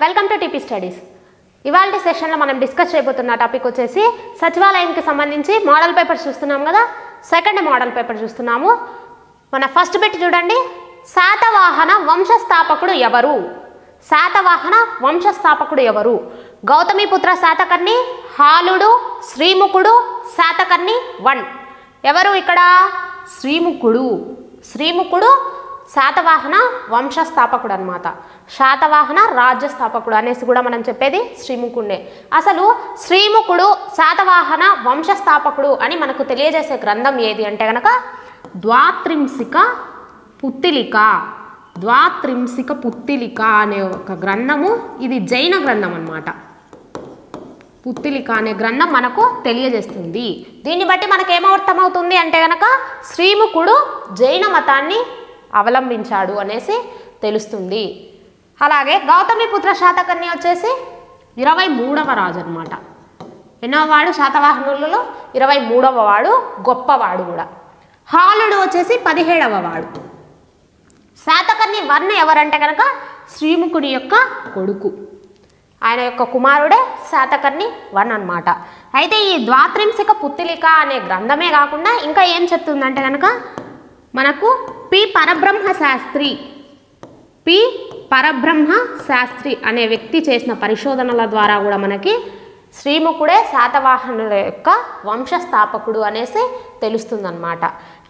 Welcome to TP studies ఇవాళ సెషన్లో మనం డిస్కస్ చేయబోతున్న టాపిక్ వచ్చేసి సచివాలయంకి సంబంధించి మోడల్ పేపర్ చూస్తున్నాం కదా? సెకండ్ మోడల్ పేపర్ చూస్తున్నాము. మన ఫస్ట్ బిట్ చూడండి. శాతవాహన వంశస్థాపకుడు ఎవరు? శాతవాహన వంశస్థాపకుడు ఎవరు? గౌతమిపుత్ర శాతకర్ణి హాలుడు శ్రీముఖుడు శాతకర్ణి వన్. ఎవరు ఇక్కడ? శ్రీముఖుడు. శ్రీముఖుడు శాతవాహన వంశస్థాపకుడు అనమాట శాతవాహన రాజ్య స్థాపకుడు అనేసి కూడా మనం చెప్పేది శ్రీముఖుడే అసలు శ్రీముఖుడు శాతవాహన వంశస్థాపకుడు అని మనకు తెలియజేసే గ్రంథం ఏది అంటే గనక ద్వాత్రింసిక పుత్తిలిక. ద్వాత్రింసిక పుత్తిలిక అనే ఒక గ్రంథము ఇది జైన గ్రంథం అన్నమాట పుత్తిలిక అనే గ్రంథం మనకు తెలియజేస్తుంది. దీన్ని బట్టి మనకేమర్థమవుతుంది అంటే గనక శ్రీముఖుడు జైన మతాన్ని అవలంబించాడు అనేసి తెలుస్తుంది. అలాగే గౌతమిపుత్ర శాతకర్ణి వచ్చేసి ఇరవై మూడవ రాజు అనమాట ఎన్నో వాడు? శాతవాహనులలో ఇరవై మూడవ వాడు గొప్పవాడు కూడా. హాలుడు వచ్చేసి పదిహేడవ వాడు. శాతకర్ణి వర్ణ ఎవరంటే కనుక? శ్రీముఖుని యొక్క కొడుకు. ఆయన యొక్క కుమారుడే శాతకర్ణి వన్ అన్నమాట. అయితే ఈ ద్వాత్రింశిక పుత్తిలిక అనే గ్రంథమే కాకుండా ఇంకా ఏం చెప్తుందంటే కనుక మనకు పి పరబ్రహ్మ శాస్త్రి. పి పరబ్రహ్మ శాస్త్రి అనే వ్యక్తి చేసిన పరిశోధనల ద్వారా కూడా మనకి శ్రీముఖుడే శాతవాహనుల యొక్క వంశస్థాపకుడు అనేసి తెలుస్తుందన్నమాట.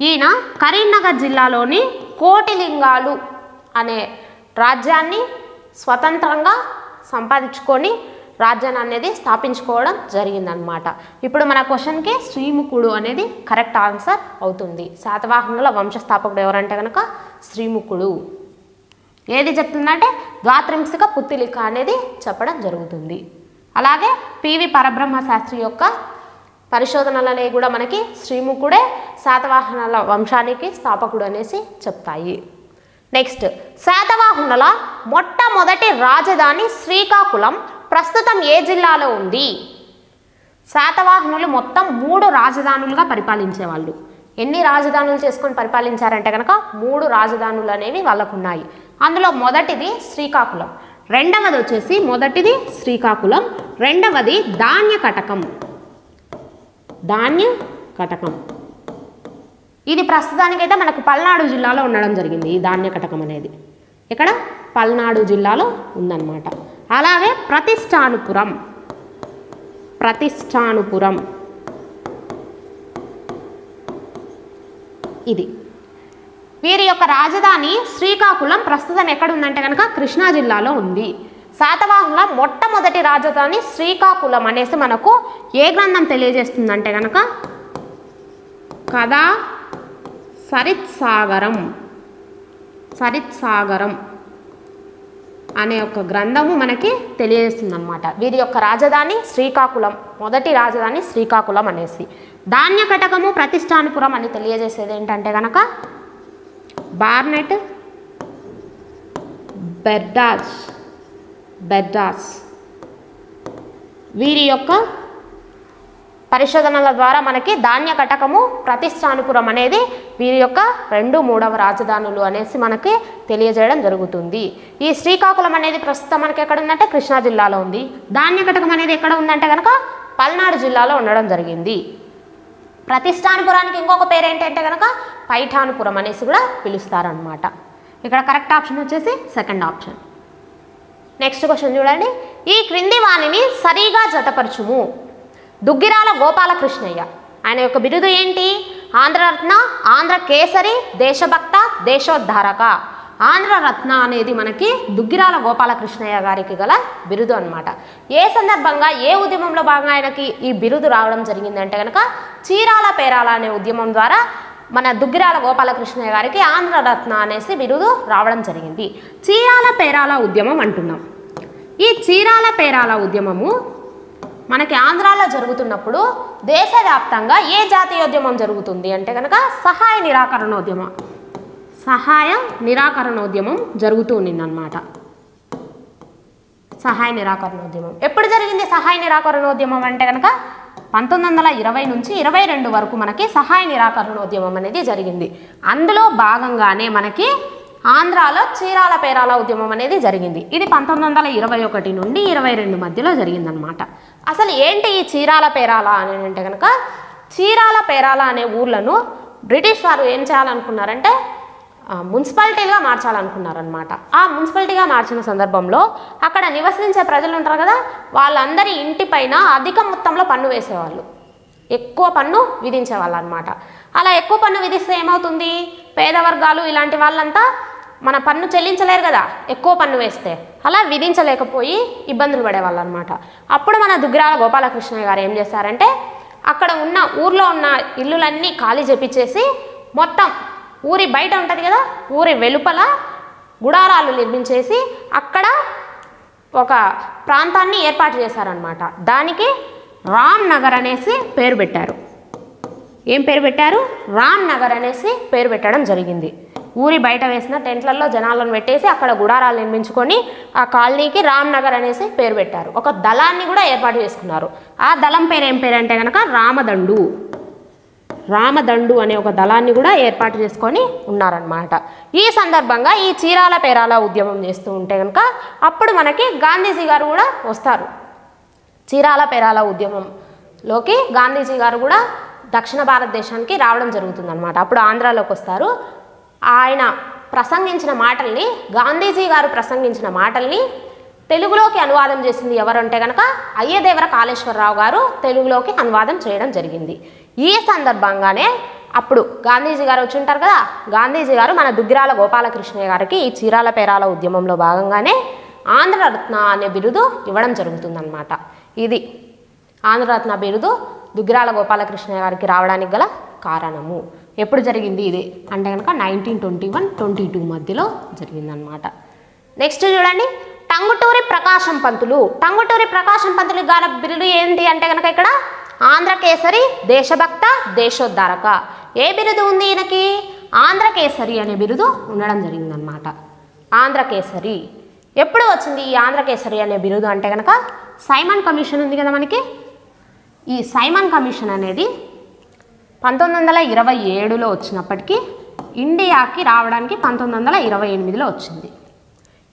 ఈయన కరీంనగర్ జిల్లాలోని కోటిలింగాలు అనే రాజ్యాన్ని స్వతంత్రంగా సంపాదించుకొని రాజ్యాన్ని అనేది స్థాపించుకోవడం జరిగిందనమాట ఇప్పుడు మన క్వశ్చన్కి శ్రీముఖుడు అనేది కరెక్ట్ ఆన్సర్ అవుతుంది. శాతవాహనుల వంశస్థాపకుడు ఎవరంటే కనుక శ్రీముఖుడు. ఏది చెప్తుందంటే ద్వాత్రింశిక పుత్తిలిక అనేది చెప్పడం జరుగుతుంది. అలాగే పివి పరబ్రహ్మ శాస్త్రి యొక్క పరిశోధనలనే కూడా మనకి శ్రీముఖుడే శాతవాహనుల వంశానికి స్థాపకుడు అనేసి చెప్తాయి. నెక్స్ట్ శాతవాహనుల మొట్టమొదటి రాజధాని శ్రీకాకుళం ప్రస్తుతం ఏ జిల్లాలో ఉంది? శాతవాహనులు మొత్తం మూడు రాజధానులుగా పరిపాలించేవాళ్ళు. ఎన్ని రాజధానులు చేసుకొని పరిపాలించారంటే కనుక మూడు రాజధానులు అనేవి వాళ్ళకు ఉన్నాయి అందులో మొదటిది శ్రీకాకుళం. రెండవది వచ్చేసి మొదటిది శ్రీకాకుళం. రెండవది ధాన్య కటకం. ధాన్య కటకం. ఇది ప్రస్తుతానికైతే మనకు పల్నాడు జిల్లాలో ఉండడం జరిగింది ఈ ధాన్య కటకం అనేది. ఇక్కడ పల్నాడు జిల్లాలో ఉందన్నమాట. అలాగే ప్రతిష్టానుపురం. ప్రతిష్టానుపురం. ఇది. వీరి యొక్క రాజధాని శ్రీకాకుళం ప్రస్తుతం ఎక్కడుందంటే కనుక కృష్ణా జిల్లాలో ఉంది. శాతవాహనుల మొట్టమొదటి రాజధాని శ్రీకాకుళం అనేసి మనకు ఏ గ్రంథం తెలియజేస్తుందంటే కనుక కథా సరిత్సాగరం. సరిత్సాగరం. అనే ఒక గ్రంథము మనకి తెలియజేస్తుందన్నమాట. వీరి యొక్క రాజధాని శ్రీకాకుళం. మొదటి రాజధాని శ్రీకాకుళం అనేసి. ధాన్య కటకము ప్రతిష్టానుపురం అని తెలియజేసేది ఏంటంటే కనుక బార్నెట్ బెర్డాస్. బెర్డాస్. వీరి యొక్క పరిశోధనల ద్వారా మనకి ధాన్య కటకము ప్రతిష్టానుపురం అనేది వీరి యొక్క రెండు మూడవ రాజధానులు అనేసి మనకి తెలియజేయడం జరుగుతుంది. ఈ శ్రీకాకుళం అనేది ప్రస్తుతం మనకి ఎక్కడ ఉందంటే కృష్ణా జిల్లాలో ఉంది. ధాన్య కటకం అనేది ఎక్కడ ఉందంటే కనుక పల్నాడు జిల్లాలో ఉండడం జరిగింది. ప్రతిష్టానుపురానికి ఇంకొక పేరు ఏంటంటే కనుక పైఠానుపురం అనేసి కూడా పిలుస్తారనమాట ఇక్కడ కరెక్ట్ ఆప్షన్ వచ్చేసి సెకండ్ ఆప్షన్. నెక్స్ట్ క్వశ్చన్ చూడండి. ఈ క్రింది వాణిని సరిగా జతపరచుము. దుగ్గిరాల గోపాలకృష్ణయ్య. ఆయన యొక్క బిరుదు ఏంటి? ఆంధ్రరత్న ఆంధ్ర కేసరి దేశభక్త దేశోద్ధారక. ఆంధ్రరత్న అనేది మనకి దుగ్గిరాల గోపాలకృష్ణయ్య గారికి గల బిరుదు అనమాట ఏ సందర్భంగా ఏ ఉద్యమంలో భాగంగా ఆయనకి ఈ బిరుదు రావడం జరిగిందంటే కనుక చీరాల పేరాల అనే ఉద్యమం ద్వారా మన దుగ్గిరాల గోపాలకృష్ణయ్య గారికి ఆంధ్రరత్న అనేసి బిరుదు రావడం జరిగింది. చీరాల పేరాల ఉద్యమం అంటున్నాం. ఈ చీరాల పేరాల ఉద్యమము మనకి ఆంధ్రాలో జరుగుతున్నప్పుడు దేశవ్యాప్తంగా ఏ జాతీయోద్యమం జరుగుతుంది అంటే కనుక సహాయ నిరాకరణోద్యమం. సహాయ నిరాకరణోద్యమం జరుగుతూ ఉన్నమాట సహాయ నిరాకరణోద్యమం. ఎప్పుడు జరిగింది సహాయ నిరాకరణోద్యమం అంటే కనుక పంతొమ్మిది వందల ఇరవై నుంచి ఇరవై రెండు వరకు మనకి సహాయ నిరాకరణోద్యమం అనేది జరిగింది. అందులో భాగంగానే మనకి ఆంధ్రాలో చీరాల పేరాల ఉద్యమం అనేది జరిగింది. ఇది పంతొమ్మిది వందల ఇరవై ఒకటి నుండి ఇరవై రెండు మధ్యలో జరిగిందనమాట అసలు ఏంటి ఈ చీరాల పేరాల అని అంటే కనుక చీరాల పేరాల అనే ఊర్లను బ్రిటిష్ వారు ఏం చేయాలనుకున్నారంటే మున్సిపాలిటీగా మార్చాలనుకున్నారనమాట ఆ మున్సిపాలిటీగా మార్చిన సందర్భంలో అక్కడ నివసించే ప్రజలు ఉంటారు కదా వాళ్ళందరి ఇంటిపైన అధిక మొత్తంలో పన్ను వేసేవాళ్ళు. ఎక్కువ పన్ను విధించేవాళ్ళు అనమాట అలా ఎక్కువ పన్ను విధిస్తే ఏమవుతుంది? పేద వర్గాలు ఇలాంటి వాళ్ళంతా మన పన్ను చెల్లించలేరు కదా ఎక్కువ పన్ను వేస్తే. అలా విధించలేకపోయి ఇబ్బందులు పడేవాళ్ళు అనమాట అప్పుడు మన దుగ్గిరాల గోపాలకృష్ణ గారు ఏం చేశారంటే అక్కడ ఉన్న ఊర్లో ఉన్న ఇల్లులన్నీ ఖాళీ చేపించేసి మొత్తం ఊరి బయట ఉంటుంది కదా ఊరి వెలుపల గుడారాలు నిర్మించేసి అక్కడ ఒక ప్రాంతాన్ని ఏర్పాటు చేశారనమాట. దానికి రామ్ నగర్ అనేసి పేరు పెట్టారు. ఏం పేరు పెట్టారు? రామ్ నగర్ అనేసి పేరు పెట్టడం జరిగింది. ఊరి బయట వేసిన టెంట్లలో జనాలను పెట్టేసి అక్కడ గుడారాలు నిర్మించుకొని ఆ కాలనీకి రామ్నగర్ అనేసి పేరు పెట్టారు. ఒక దళాన్ని కూడా ఏర్పాటు చేసుకున్నారు. ఆ దళం పేరు ఏం పేరు అంటే కనుక రామదండు. రామదండు అనే ఒక దళాన్ని కూడా ఏర్పాటు చేసుకొని ఉన్నారనమాట ఈ సందర్భంగా ఈ చీరాల పేరాల ఉద్యమం చేస్తూ ఉంటే కనుక అప్పుడు మనకి గాంధీజీ గారు కూడా వస్తారు. చీరాల పేరాల ఉద్యమంలోకి గాంధీజీ గారు కూడా దక్షిణ భారతదేశానికి రావడం జరుగుతుందన్నమాట. అప్పుడు ఆంధ్రాలోకి వస్తారు. ఆయన ప్రసంగించిన మాటల్ని గాంధీజీ గారు ప్రసంగించిన మాటల్ని తెలుగులోకి అనువాదం చేసింది ఎవరంటే కనుక అయ్యదేవర కాళేశ్వరరావు గారు తెలుగులోకి అనువాదం చేయడం జరిగింది. ఈ సందర్భంగానే అప్పుడు గాంధీజీ గారు వచ్చి ఉంటారు కదా గాంధీజీ గారు మన దుగ్గిరాల గోపాలకృష్ణయ్య గారికి ఈ చీరాల పేరాల ఉద్యమంలో భాగంగానే ఆంధ్రరత్న అనే బిరుదు ఇవ్వడం జరుగుతుందన్నమాట. ఇది ఆంధ్రరత్న బిరుదు దుగ్గిరాల గోపాలకృష్ణయ్య గారికి రావడానికి గల కారణము. ఎప్పుడు జరిగింది ఇది? అంటే కనుక nineteen twenty one twenty two మధ్యలో జరిగిందనమాట నెక్స్ట్ చూడండి. టంగుటూరి ప్రకాశం పంతులు. టంగుటూరి ప్రకాశం పంతులు గారి బిరుదు ఏంటి అంటే కనుక ఇక్కడ ఆంధ్రకేసరి దేశభక్త దేశోద్ధారక. ఏ బిరుదు ఉంది ఈయనకి? ఆంధ్రకేసరి అనే బిరుదు ఉండడం జరిగిందనమాట ఆంధ్రకేసరి. ఎప్పుడు వచ్చింది ఈ ఆంధ్రకేసరి అనే బిరుదు అంటే కనుక సైమన్ కమిషన్ ఉంది కదా మనకి? ఈ సైమన్ కమిషన్ అనేది పంతొమ్మిది వందల ఇరవై ఏడులో వచ్చినప్పటికీ ఇండియాకి రావడానికి పంతొమ్మిది వందల ఇరవై ఎనిమిదిలో వచ్చింది.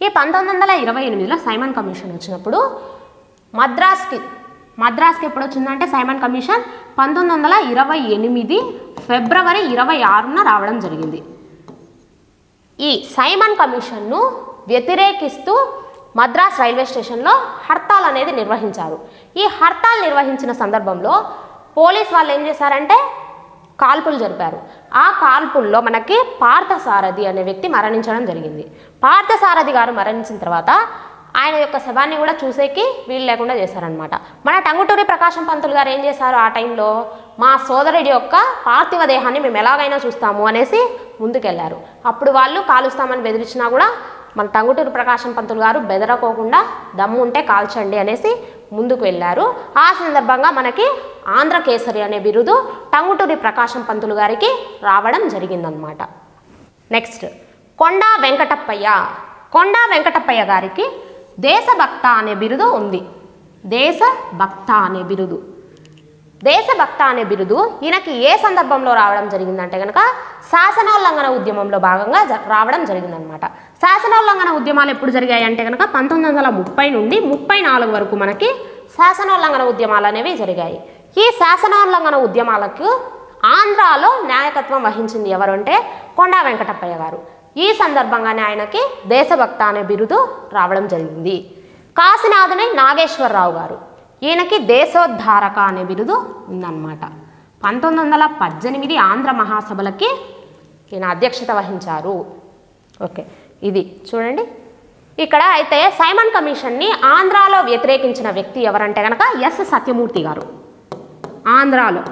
ఈ పంతొమ్మిది వందల ఇరవై ఎనిమిదిలో సైమన్ కమిషన్ వచ్చినప్పుడు మద్రాస్కి మద్రాస్కి ఎప్పుడు వచ్చిందంటే సైమన్ కమిషన్ పంతొమ్మిది వందల ఇరవై ఎనిమిది ఫిబ్రవరి ఇరవై ఆరున రావడం జరిగింది. ఈ సైమన్ కమిషన్ను వ్యతిరేకిస్తూ మద్రాస్ రైల్వే స్టేషన్లో హర్తాల్ అనేది నిర్వహించారు. ఈ హర్తాల్ నిర్వహించిన సందర్భంలో పోలీస్ వాళ్ళు ఏం చేశారంటే కాల్పులు జరిపారు. ఆ కాల్పుల్లో మనకి పార్థసారథి అనే వ్యక్తి మరణించడం జరిగింది. పార్థసారథి గారు మరణించిన తర్వాత ఆయన యొక్క శవాన్ని కూడా చూసేకి వీలు లేకుండా చేశారనమాట మన టంగుటూరి ప్రకాశం పంతులు గారు ఏం చేశారు ఆ టైంలో? మా సోదరుడి యొక్క పార్థివ దేహాన్ని మేము ఎలాగైనా చూస్తాము అనేసి ముందుకెళ్ళారు. అప్పుడు వాళ్ళు కాలుస్తామని బెదిరించినా కూడా మన టంగుటూరు ప్రకాశం పంతులు గారు బెదరకోకుండా దమ్ము ఉంటే కాల్చండి అనేసి ముందుకు వెళ్ళారు. ఆ సందర్భంగా మనకి ఆంధ్రకేసరి అనే బిరుదు టంగుటూరి ప్రకాశం పంతులు గారికి రావడం జరిగిందనమాట నెక్స్ట్ కొండా వెంకటప్పయ్య. కొండా వెంకటప్పయ్య గారికి దేశభక్త అనే బిరుదు ఉంది. దేశభక్త అనే బిరుదు. దేశభక్త అనే బిరుదు ఈయనకి ఏ సందర్భంలో రావడం జరిగిందంటే కనుక శాసనోల్లంఘన ఉద్యమంలో భాగంగా జ- రావడం జరిగిందనమాట శాసనోల్లంఘన ఉద్యమాలు ఎప్పుడు జరిగాయి అంటే కనుక పంతొమ్మిది వందల ముప్పై నుండి ముప్పై నాలుగు వరకు మనకి శాసనోల్లంఘన ఉద్యమాలు అనేవి జరిగాయి. ఈ శాసనోల్లంఘన ఉద్యమాలకు ఆంధ్రాలో నాయకత్వం వహించింది ఎవరంటే కొండా వెంకటప్పయ్య గారు. ఈ సందర్భంగానే ఆయనకి దేశభక్త అనే బిరుదు రావడం జరిగింది. కాశీనాథుని నాగేశ్వరరావు గారు. ఈయనకి దేశోద్ధారక అనే బిరుదు ఉందన్నమాట. పంతొమ్మిది వందల పద్దెనిమిది ఆంధ్ర మహాసభలకి ఈయన అధ్యక్షత వహించారు. ఓకే ఇది చూడండి. ఇక్కడ అయితే సైమన్ కమిషన్ని ఆంధ్రాలో వ్యతిరేకించిన వ్యక్తి ఎవరంటే కనుక ఎస్. సత్యమూర్తి గారు. ఆంధ్రాలో.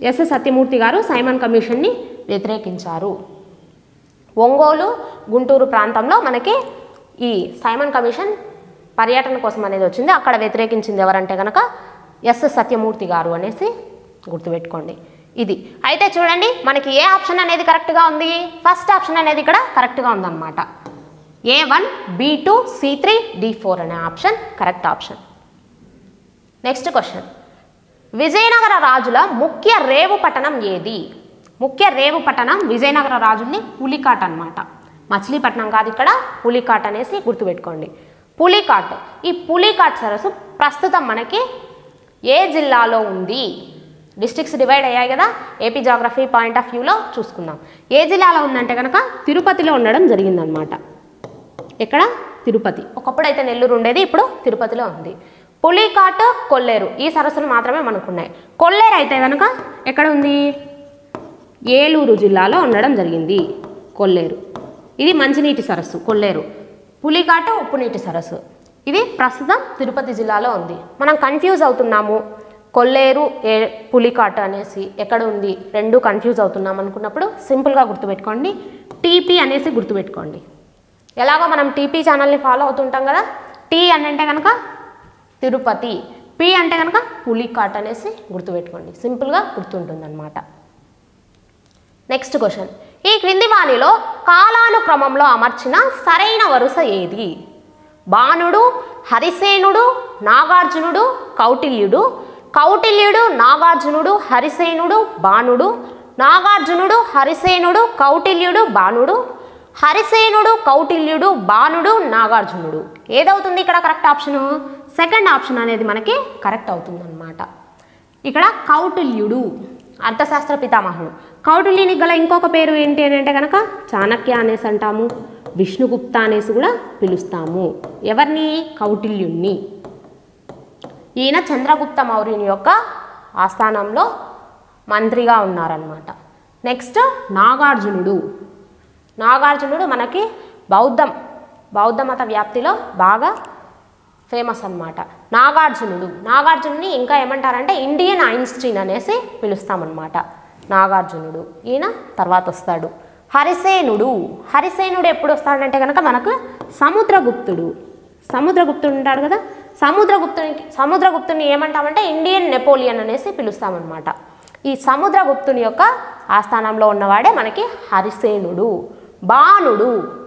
ఎస్. సత్యమూర్తి గారు సైమన్ కమిషన్ని వ్యతిరేకించారు. ఒంగోలు గుంటూరు ప్రాంతంలో మనకి ఈ సైమన్ కమిషన్ పర్యటన కోసం అనేది వచ్చింది. అక్కడ వ్యతిరేకించింది ఎవరంటే కనుక ఎస్. సత్యమూర్తి గారు అనేసి గుర్తుపెట్టుకోండి. ఇది. అయితే చూడండి మనకి ఏ ఆప్షన్ అనేది కరెక్ట్గా ఉంది? ఫస్ట్ ఆప్షన్ అనేది ఇక్కడ కరెక్ట్గా ఉందన్నమాట. A one B two C three D four అనే option correct option. Next question. Vijayanagara రాజుల ముఖ్య రేవు పట్టణం ఏది? ముఖ్య రేవు పట్టణం విజయనగర రాజుల్ని పులికాట్ అనమాట మచిలీపట్నం కాదు ఇక్కడ పులికాట్ అనేసి గుర్తుపెట్టుకోండి. పులికాట్. ఈ పులికాట్ సరస్సు ప్రస్తుతం మనకి ఏ జిల్లాలో ఉంది? డిస్ట్రిక్ట్స్ డివైడ్ అయ్యాయి కదా ఏపీ జాగ్రఫీ పాయింట్ ఆఫ్ వ్యూలో చూసుకుందాం. ఏ జిల్లాలో ఉందంటే కనుక తిరుపతిలో ఉండడం జరిగిందనమాట ఎక్కడ? తిరుపతి. ఒకప్పుడు అయితే నెల్లూరు ఉండేది ఇప్పుడు తిరుపతిలో ఉంది. పులికాట్ కొల్లేరు. ఈ సరస్సులు మాత్రమే మనకున్నాయి. కొల్లేరు అయితే కనుక ఎక్కడ ఉంది? ఏలూరు జిల్లాలో ఉండడం జరిగింది. కొల్లేరు. ఇది మంచినీటి సరస్సు కొల్లేరు. పులికాటు ఉప్పునీటి సరస్సు. ఇది ప్రస్తుతం తిరుపతి జిల్లాలో ఉంది. మనం కన్ఫ్యూజ్ అవుతున్నాము. కొల్లేరు ఏ పులికాట అనేసి ఎక్కడ ఉంది? రెండు కన్ఫ్యూజ్ అవుతున్నాం అనుకున్నప్పుడు సింపుల్గా గుర్తుపెట్టుకోండి. టీపీ అనేసి గుర్తుపెట్టుకోండి. ఎలాగో మనం టీపీ ఛానల్ని ఫాలో అవుతుంటాం కదా? టీ అని అంటే కనుక తిరుపతి. పి అంటే కనుక పులికాట్ అనేసి గుర్తుపెట్టుకోండి. సింపుల్గా గుర్తుంటుందన్నమాట. నెక్స్ట్ క్వశ్చన్ ఈ క్రింది వాణిలో కాలానుక్రమంలో అమర్చిన సరైన వరుస ఏది? బాణుడు హరిసేనుడు నాగార్జునుడు కౌటిల్యుడు. కౌటిల్యుడు నాగార్జునుడు హరిసేనుడు బాణుడు నాగార్జునుడు హరిసేనుడు కౌటిల్యుడు బాణుడు హరిసేనుడు కౌటిల్యుడు బాణుడు నాగార్జునుడు. ఏదవుతుంది ఇక్కడ కరెక్ట్ ఆప్షను? సెకండ్ ఆప్షన్ అనేది మనకి కరెక్ట్ అవుతుందన్నమాట. ఇక్కడ కౌటిల్యుడు అర్థశాస్త్ర పితామహుడు. కౌటిల్యుని గల ఇంకొక పేరు ఏంటి అని అంటే కనుక చాణక్య అనేసి అంటాము విష్ణుగుప్త అనేసి కూడా పిలుస్తాము. ఎవరిని? కౌటిల్యుణ్ణి. ఈయన చంద్రగుప్త మౌర్యుని యొక్క ఆస్థానంలో మంత్రిగా ఉన్నారనమాట నెక్స్ట్ నాగార్జునుడు. నాగార్జునుడు మనకి బౌద్ధం బౌద్ధ మత వ్యాప్తిలో బాగా ఫేమస్ అన్నమాట. నాగార్జునుడు. నాగార్జునుని ఇంకా ఏమంటారంటే ఇండియన్ ఐన్స్టీన్ అనేసి పిలుస్తామన్నమాట. నాగార్జునుడు. ఈయన తర్వాత వస్తాడు. హరిసేనుడు. హరిసేనుడు ఎప్పుడు వస్తాడంటే కనుక మనకు సముద్రగుప్తుడు. సముద్రగుప్తుడు ఉంటాడు కదా? సముద్రగుప్తునికి సముద్రగుప్తుని ఏమంటామంటే ఇండియన్ నెపోలియన్ అనేసి పిలుస్తామన్నమాట. ఈ సముద్రగుప్తుని యొక్క ఆస్థానంలో ఉన్నవాడే మనకి హరిసేనుడు. బాణుడు.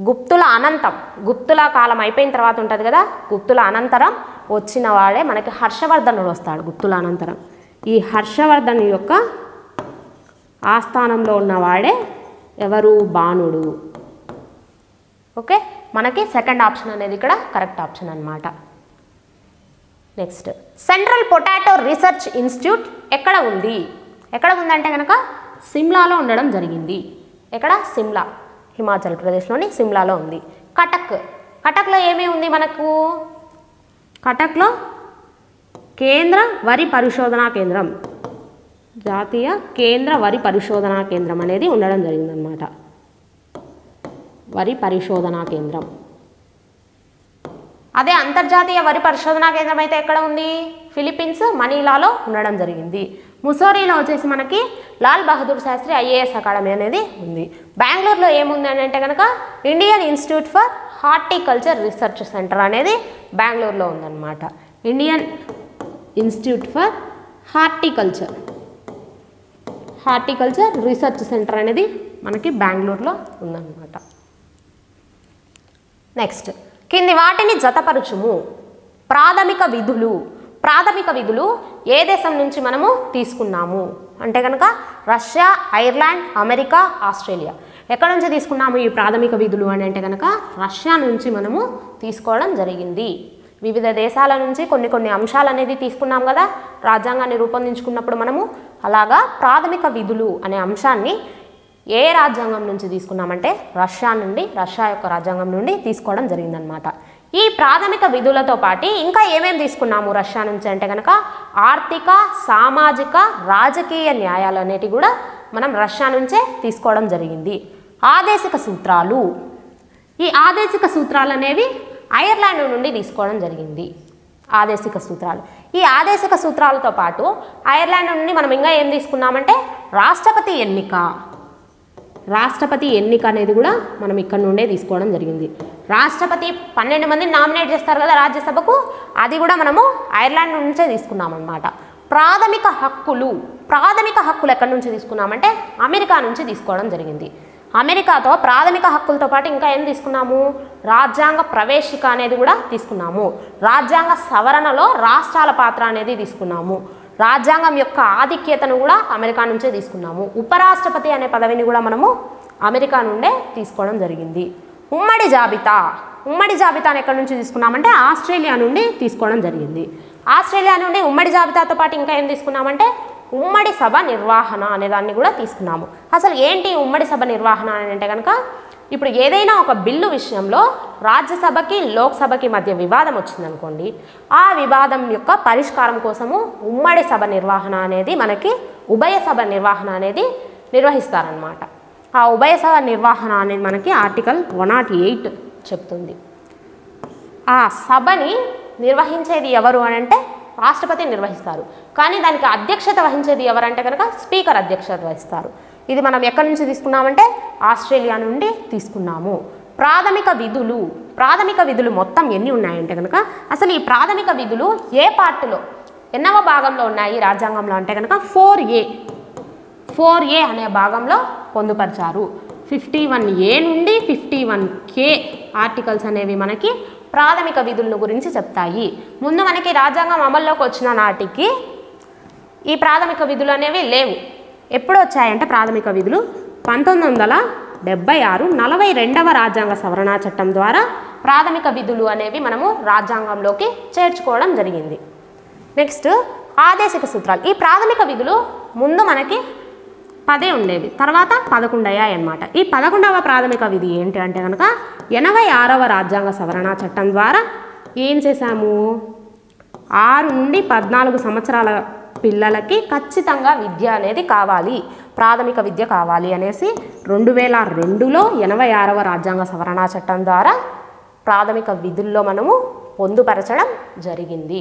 గుప్తుల అనంతం. గుప్తుల కాలం అయిపోయిన తర్వాత ఉంటుంది కదా గుప్తుల అనంతరం వచ్చిన వాడే మనకి హర్షవర్ధనుడు వస్తాడు గుప్తుల అనంతరం. ఈ హర్షవర్ధను యొక్క ఆస్థానంలో ఉన్నవాడే ఎవరు? బాణుడు. ఓకే? మనకి సెకండ్ ఆప్షన్ అనేది ఇక్కడ కరెక్ట్ ఆప్షన్ అనమాట next. Central potato research institute ఎక్కడ ఉంది? ఎక్కడ ఉందంటే కనుక సిమ్లాలో ఉండడం జరిగింది. ఎక్కడ? సిమ్లా. హిమాచల్ ప్రదేశ్లోని సిమ్లాలో ఉంది. కటక్. కటక్లో ఏమేమి ఉంది మనకు? కటక్లో కేంద్ర వరి పరిశోధనా కేంద్రం. జాతీయ కేంద్ర వరి పరిశోధనా కేంద్రం అనేది ఉండడం జరిగిందనమాట వరి పరిశోధనా కేంద్రం. అదే అంతర్జాతీయ వరి పరిశోధనా కేంద్రం అయితే ఎక్కడ ఉంది? ఫిలిప్పీన్స్ మనీలాలో ఉండడం జరిగింది. ముసోరీలో వచ్చేసి మనకి లాల్ బహదూర్ శాస్త్రి ఐఏఎస్ అకాడమీ అనేది ఉంది. బెంగళూరులో ఏముంది అని అంటే కనుక Indian institute for horticulture research centre అనేది బెంగళూరులో ఉందన్నమాట. Indian institute for horticulture. Horticulture research centre అనేది మనకి బెంగళూరులో ఉందన్నమాట. నెక్స్ట్ కింది వాటిని జతపరచుము. ప్రాథమిక విధులు. ప్రాథమిక విధులు ఏ దేశం నుంచి మనము తీసుకున్నాము? అంటే కనుక రష్యా ఐర్లాండ్ అమెరికా ఆస్ట్రేలియా. ఎక్కడ నుంచి తీసుకున్నాము ఈ ప్రాథమిక విధులు అని అంటే కనుక రష్యా నుంచి మనము తీసుకోవడం జరిగింది. వివిధ దేశాల నుంచి కొన్ని కొన్ని అంశాలు అనేది తీసుకున్నాం కదా. రాజ్యాంగాన్ని రూపొందించుకున్నప్పుడు మనము అలాగా ప్రాథమిక విధులు అనే అంశాన్ని ఏ రాజ్యాంగం నుంచి తీసుకున్నామంటే రష్యా నుండి రష్యా యొక్క రాజ్యాంగం నుండి తీసుకోవడం జరిగిందనమాట ఈ ప్రాథమిక విధులతో పాటు ఇంకా ఏమేమి తీసుకున్నాము రష్యా నుంచి అంటే కనుక ఆర్థిక సామాజిక రాజకీయ న్యాయాలు అనేటివి కూడా మనం రష్యా నుంచే తీసుకోవడం జరిగింది. ఆదేశిక సూత్రాలు. ఈ ఆదేశిక సూత్రాలు అనేవి ఐర్లాండ్ నుండి తీసుకోవడం జరిగింది. ఆదేశిక సూత్రాలు. ఈ ఆదేశిక సూత్రాలతో పాటు ఐర్లాండ్ నుండి మనం ఇంకా ఏం తీసుకున్నామంటే రాష్ట్రపతి ఎన్నిక. రాష్ట్రపతి ఎన్నిక అనేది కూడా మనం ఇక్కడ నుండే తీసుకోవడం జరిగింది. రాష్ట్రపతి పన్నెండు మందిని నామినేట్ చేస్తారు కదా రాజ్యసభకు అది కూడా మనము ఐర్లాండ్ నుంచే తీసుకున్నాం అన్నమాట ప్రాథమిక హక్కులు ప్రాథమిక హక్కులు ఎక్కడి నుంచి తీసుకున్నామంటే అమెరికా నుంచి తీసుకోవడం జరిగింది. అమెరికాతో ప్రాథమిక హక్కులతో పాటు ఇంకా ఏం తీసుకున్నాము? రాజ్యాంగ ప్రవేశిక అనేది కూడా తీసుకున్నాము. రాజ్యాంగ సవరణలో రాష్ట్రాల పాత్ర అనేది తీసుకున్నాము. రాజ్యాంగం యొక్క ఆధిక్యతను కూడా అమెరికా నుంచే తీసుకున్నాము. ఉపరాష్ట్రపతి అనే పదవిని కూడా మనము అమెరికా నుండే తీసుకోవడం జరిగింది. ఉమ్మడి జాబితా. ఉమ్మడి జాబితాను ఎక్కడి నుంచి తీసుకున్నామంటే ఆస్ట్రేలియా నుండి తీసుకోవడం జరిగింది. ఆస్ట్రేలియా నుండి ఉమ్మడి జాబితాతో పాటు ఇంకా ఏం తీసుకున్నామంటే ఉమ్మడి సభ నిర్వహణ అనే దాన్ని కూడా తీసుకున్నాము. అసలు ఏంటి ఉమ్మడి సభ నిర్వహణ అని అంటే కనుక ఇప్పుడు ఏదైనా ఒక బిల్లు విషయంలో రాజ్యసభకి లోక్సభకి మధ్య వివాదం వచ్చిందనుకోండి ఆ వివాదం యొక్క పరిష్కారం కోసము ఉమ్మడి సభ నిర్వహణ అనేది మనకి ఉభయ సభ నిర్వహణ అనేది నిర్వహిస్తారనమాట ఆ ఉభయ సభ నిర్వహణ అనేది మనకి ఆర్టికల్ వన్ నాట్ ఎయిట్ చెప్తుంది. ఆ సభని నిర్వహించేది ఎవరు అని అంటే రాష్ట్రపతి నిర్వహిస్తారు. కానీ దానికి అధ్యక్షత వహించేది ఎవరంటే కనుక స్పీకర్ అధ్యక్షత వహిస్తారు. ఇది మనం ఎక్కడి నుంచి తీసుకున్నామంటే ఆస్ట్రేలియా నుండి తీసుకున్నాము. ప్రాథమిక విధులు ప్రాథమిక విధులు మొత్తం ఎన్ని ఉన్నాయంటే కనుక అసలు ఈ ప్రాథమిక విధులు ఏ పార్టులో ఎన్నవ భాగంలో ఉన్నాయి రాజ్యాంగంలో అంటే కనుక ఫోర్ ఏ ఫోర్ ఏ అనే భాగంలో పొందుపరిచారు. ఫిఫ్టీ వన్ ఏ నుండి ఫిఫ్టీ వన్ కే ఆర్టికల్స్ అనేవి మనకి ప్రాథమిక విధులను గురించి చెప్తాయి. ముందు మనకి రాజ్యాంగం అమల్లోకి వచ్చిన నాటికి ఈ ప్రాథమిక విధులు అనేవి లేవు. ఎప్పుడు వచ్చాయంటే ప్రాథమిక విధులు పంతొమ్మిది వందల డెబ్బై ఆరు నలభై రెండవ రాజ్యాంగ సవరణ చట్టం ద్వారా ప్రాథమిక విధులు అనేవి మనము రాజ్యాంగంలోకి చేర్చుకోవడం జరిగింది. నెక్స్ట్ ఆదేశిక సూత్రాలు. ఈ ప్రాథమిక విధులు ముందు మనకి పదే ఉండేవి. తర్వాత పదకొండు అయ్యాయి అన్నమాట. ఈ పదకొండవ ప్రాథమిక విధి ఏంటి అంటే కనుక ఎనభై ఆరవ రాజ్యాంగ సవరణ చట్టం ద్వారా ఏం చేశాము? ఆరు నుండి పద్నాలుగు సంవత్సరాల పిల్లలకి ఖచ్చితంగా విద్య అనేది కావాలి. ప్రాథమిక విద్య కావాలి అనేసి రెండు వేల రెండులో ఎనభై ఆరవ రాజ్యాంగ సవరణ చట్టం ద్వారా ప్రాథమిక విధుల్లో మనము పొందుపరచడం జరిగింది.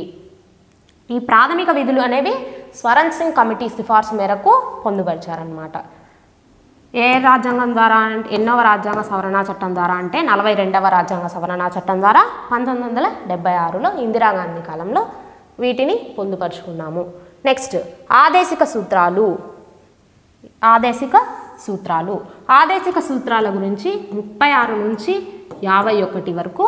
ఈ ప్రాథమిక విధులు అనేవి స్వరణ్ సింగ్ కమిటీ సిఫార్సు మేరకు పొందుపరిచారనమాట ఏ రాజ్యాంగం ద్వారా అంటే ఎన్నవ రాజ్యాంగ సవరణ చట్టం ద్వారా అంటే నలభై రెండవ రాజ్యాంగ సవరణ చట్టం ద్వారా పంతొమ్మిది వందల డెబ్బై ఆరులో ఇందిరాగాంధీ కాలంలో వీటిని పొందుపరుచుకున్నాము. నెక్స్ట్ ఆదేశిక సూత్రాలు. ఆదేశిక సూత్రాలు. ఆదేశిక సూత్రాల గురించి ముప్పై ఆరు నుంచి యాభై ఒకటి వరకు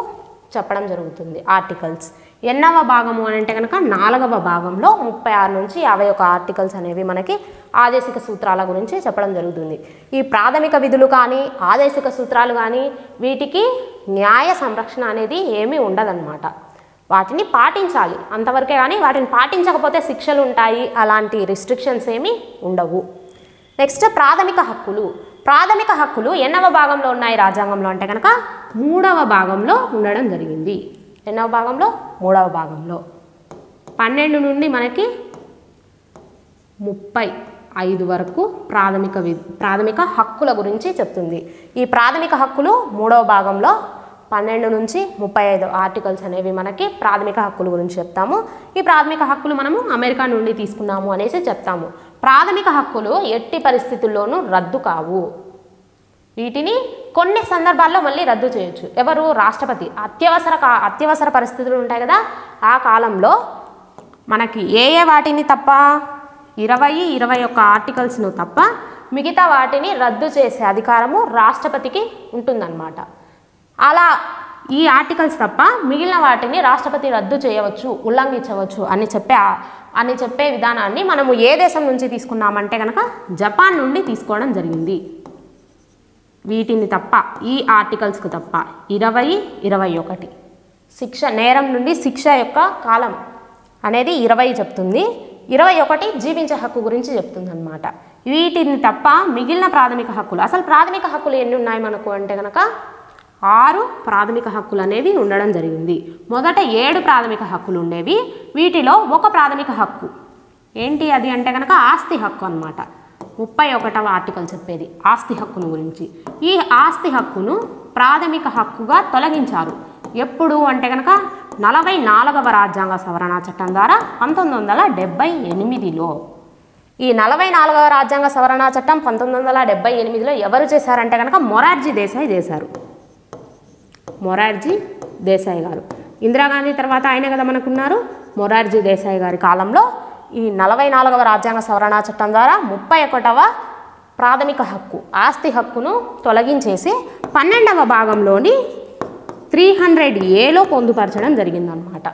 చెప్పడం జరుగుతుంది ఆర్టికల్స్. ఎన్నవ భాగము అని అంటే కనుక నాలుగవ భాగంలో ముప్పై ఆరు నుంచి యాభై ఒక ఆర్టికల్స్ అనేవి మనకి ఆదేశిక సూత్రాల గురించి చెప్పడం జరుగుతుంది. ఈ ప్రాథమిక విధులు కానీ ఆదేశిక సూత్రాలు కానీ వీటికి న్యాయ సంరక్షణ అనేది ఏమీ ఉండదన్నమాట. వాటిని పాటించాలి. అంతవరకే కానీ వాటిని పాటించకపోతే శిక్షలు ఉంటాయి అలాంటి రిస్ట్రిక్షన్స్ ఏమీ ఉండవు. నెక్స్ట్ ప్రాథమిక హక్కులు. ప్రాథమిక హక్కులు ఎన్నవ భాగంలో ఉన్నాయి రాజ్యాంగంలో అంటే కనుక మూడవ భాగంలో ఉండడం జరిగింది. ఎన్నవ భాగంలో? మూడవ భాగంలో. పన్నెండు నుండి మనకి ముప్పై ఐదు వరకు ప్రాథమిక వి ప్రాథమిక హక్కుల గురించి చెప్తుంది. ఈ ప్రాథమిక హక్కులు మూడవ భాగంలో పన్నెండు నుంచి ముప్పై ఐదు ఆర్టికల్స్ అనేవి మనకి ప్రాథమిక హక్కుల గురించి చెప్తాము. ఈ ప్రాథమిక హక్కులు మనము అమెరికా నుండి తీసుకున్నాము అనేసి చెప్తాము. ప్రాథమిక హక్కులు ఎట్టి పరిస్థితుల్లోనూ రద్దు కావు. వీటిని కొన్ని సందర్భాల్లో మళ్ళీ రద్దు చేయొచ్చు. ఎవరు? రాష్ట్రపతి. అత్యవసర కా అత్యవసర పరిస్థితులు ఉంటాయి కదా ఆ కాలంలో మనకి ఏ ఏ వాటిని తప్ప? ఇరవై ఇరవై ఒక్క ఆర్టికల్స్ను తప్ప మిగతా వాటిని రద్దు చేసే అధికారము రాష్ట్రపతికి ఉంటుందన్నమాట. అలా ఈ ఆర్టికల్స్ తప్ప మిగిలిన వాటిని రాష్ట్రపతి రద్దు చేయవచ్చు ఉల్లంఘించవచ్చు అని చెప్పే అని చెప్పే విధానాన్ని మనము ఏ దేశం నుంచి తీసుకున్నామంటే కనుక జపాన్ నుండి తీసుకోవడం జరిగింది. వీటిని తప్ప ఈ ఆర్టికల్స్కు తప్ప ఇరవై ఇరవై ఒకటి. శిక్ష నేరం నుండి శిక్ష యొక్క కాలం అనేది ఇరవై చెప్తుంది. ఇరవై ఒకటి జీవించే హక్కు గురించి చెప్తుంది అనమాట వీటిని తప్ప మిగిలిన ప్రాథమిక హక్కులు అసలు ప్రాథమిక హక్కులు ఎన్ని ఉన్నాయి మనకు అంటే కనుక ఆరు ప్రాథమిక హక్కులు అనేవి ఉండడం జరిగింది. మొదట ఏడు ప్రాథమిక హక్కులు ఉండేవి. వీటిలో ఒక ప్రాథమిక హక్కు. ఏంటి అది అంటే కనుక ఆస్తి హక్కు అన్నమాట. ముప్పై ఒకటవ ఆర్టికల్ చెప్పేది ఆస్తి హక్కును గురించి. ఈ ఆస్తి హక్కును ప్రాథమిక హక్కుగా తొలగించారు. ఎప్పుడు అంటే కనుక నలభై నాలుగవ రాజ్యాంగ సవరణ చట్టం ద్వారా పంతొమ్మిది వందల డెబ్బై ఎనిమిదిలో. ఈ నలభై నాలుగవ రాజ్యాంగ సవరణ చట్టం పంతొమ్మిది వందల డెబ్బై ఎనిమిదిలో ఎవరు చేశారంటే కనుక మొరార్జీ దేశాయ్ చేశారు. మొరార్జీ దేశాయ్ గారు. ఇందిరాగాంధీ తర్వాత ఆయనే కదా మనకున్నారు మొరార్జీ దేశాయ్ గారి కాలంలో. ఈ నలభై నాలుగవ రాజ్యాంగ సవరణ చట్టం ద్వారా ముప్పై ఒకటవ ప్రాథమిక హక్కు ఆస్తి హక్కును తొలగించేసి పన్నెండవ భాగంలోని త్రీ హండ్రెడ్ ఏలో పొందుపరచడం జరిగిందనమాట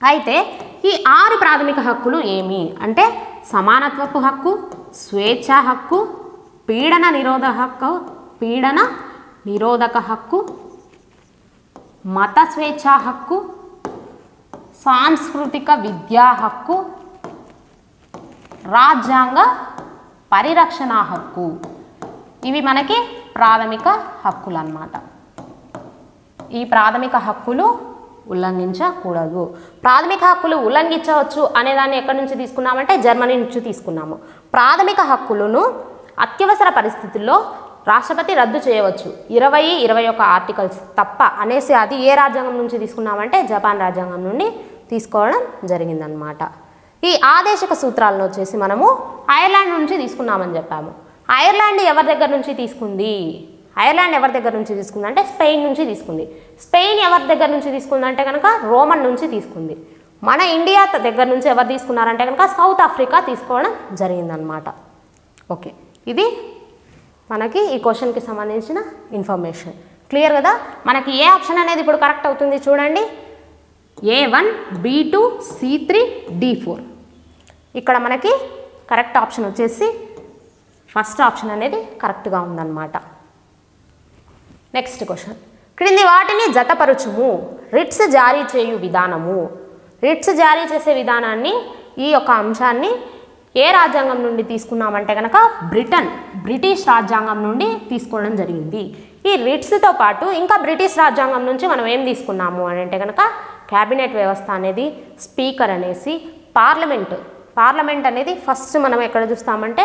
అయితే ఈ ఆరు ప్రాథమిక హక్కులు ఏమి? అంటే సమానత్వపు హక్కు స్వేచ్ఛ హక్కు పీడన నిరోధ హక్కు పీడన నిరోధక హక్కు మత స్వేచ్ఛా హక్కు సాంస్కృతిక విద్యా హక్కు రాజ్యాంగ పరిరక్షణ హక్కు. ఇవి మనకి ప్రాథమిక హక్కులు అన్నమాట ఈ ప్రాథమిక హక్కులు ఉల్లంఘించకూడదు. ప్రాథమిక హక్కులు ఉల్లంఘించవచ్చు అనే దాన్ని ఎక్కడి నుంచి తీసుకున్నామంటే జర్మనీ నుంచి తీసుకున్నాము. ప్రాథమిక హక్కులను అత్యవసర పరిస్థితుల్లో రాష్ట్రపతి రద్దు చేయవచ్చు. ఇరవై ఇరవై ఒక ఆర్టికల్స్ తప్ప అనేసి అది ఏ రాజ్యాంగం నుంచి తీసుకున్నామంటే జపాన్ రాజ్యాంగం నుండి తీసుకోవడం జరిగిందనమాట ఈ ఆదేశక సూత్రాలను వచ్చేసి మనము ఐర్లాండ్ నుంచి తీసుకున్నామని చెప్పాము. ఐర్లాండ్ ఎవరి దగ్గర నుంచి తీసుకుంది? ఐర్లాండ్ ఎవరి దగ్గర నుంచి తీసుకుంది అంటే స్పెయిన్ నుంచి తీసుకుంది. స్పెయిన్ ఎవరి దగ్గర నుంచి తీసుకుంది అంటే కనుక రోమన్ నుంచి తీసుకుంది. మన ఇండియా దగ్గర నుంచి ఎవరు తీసుకున్నారంటే కనుక సౌత్ ఆఫ్రికా తీసుకోవడం జరిగిందనమాట ఓకే. ఇది మనకి ఈ క్వశ్చన్కి సంబంధించిన ఇన్ఫర్మేషన్. క్లియర్ కదా? మనకి ఏ ఆప్షన్ అనేది ఇప్పుడు కరెక్ట్ అవుతుంది చూడండి. A one B two C three D four ఇక్కడ మనకి కరెక్ట్ ఆప్షన్ వచ్చేసి ఫస్ట్ ఆప్షన్ అనేది కరెక్ట్గా ఉందన్నమాట. Next question. క్రింది వాటిని జతపరుచుము. రిట్స్ జారీ చేయు విధానము. రిట్స్ జారీ చేసే విధానాన్ని ఈ యొక్క అంశాన్ని ఏ రాజ్యాంగం నుండి తీసుకున్నామంటే కనుక బ్రిటన్ బ్రిటిష్ రాజ్యాంగం నుండి తీసుకోవడం జరిగింది. ఈ రిట్స్తో పాటు ఇంకా బ్రిటిష్ రాజ్యాంగం నుంచి మనం ఏం తీసుకున్నాము అని అంటే కనుక క్యాబినెట్ వ్యవస్థ అనేది స్పీకర్ అనేసి పార్లమెంట్. పార్లమెంట్ అనేది ఫస్ట్ మనం ఎక్కడ చూస్తామంటే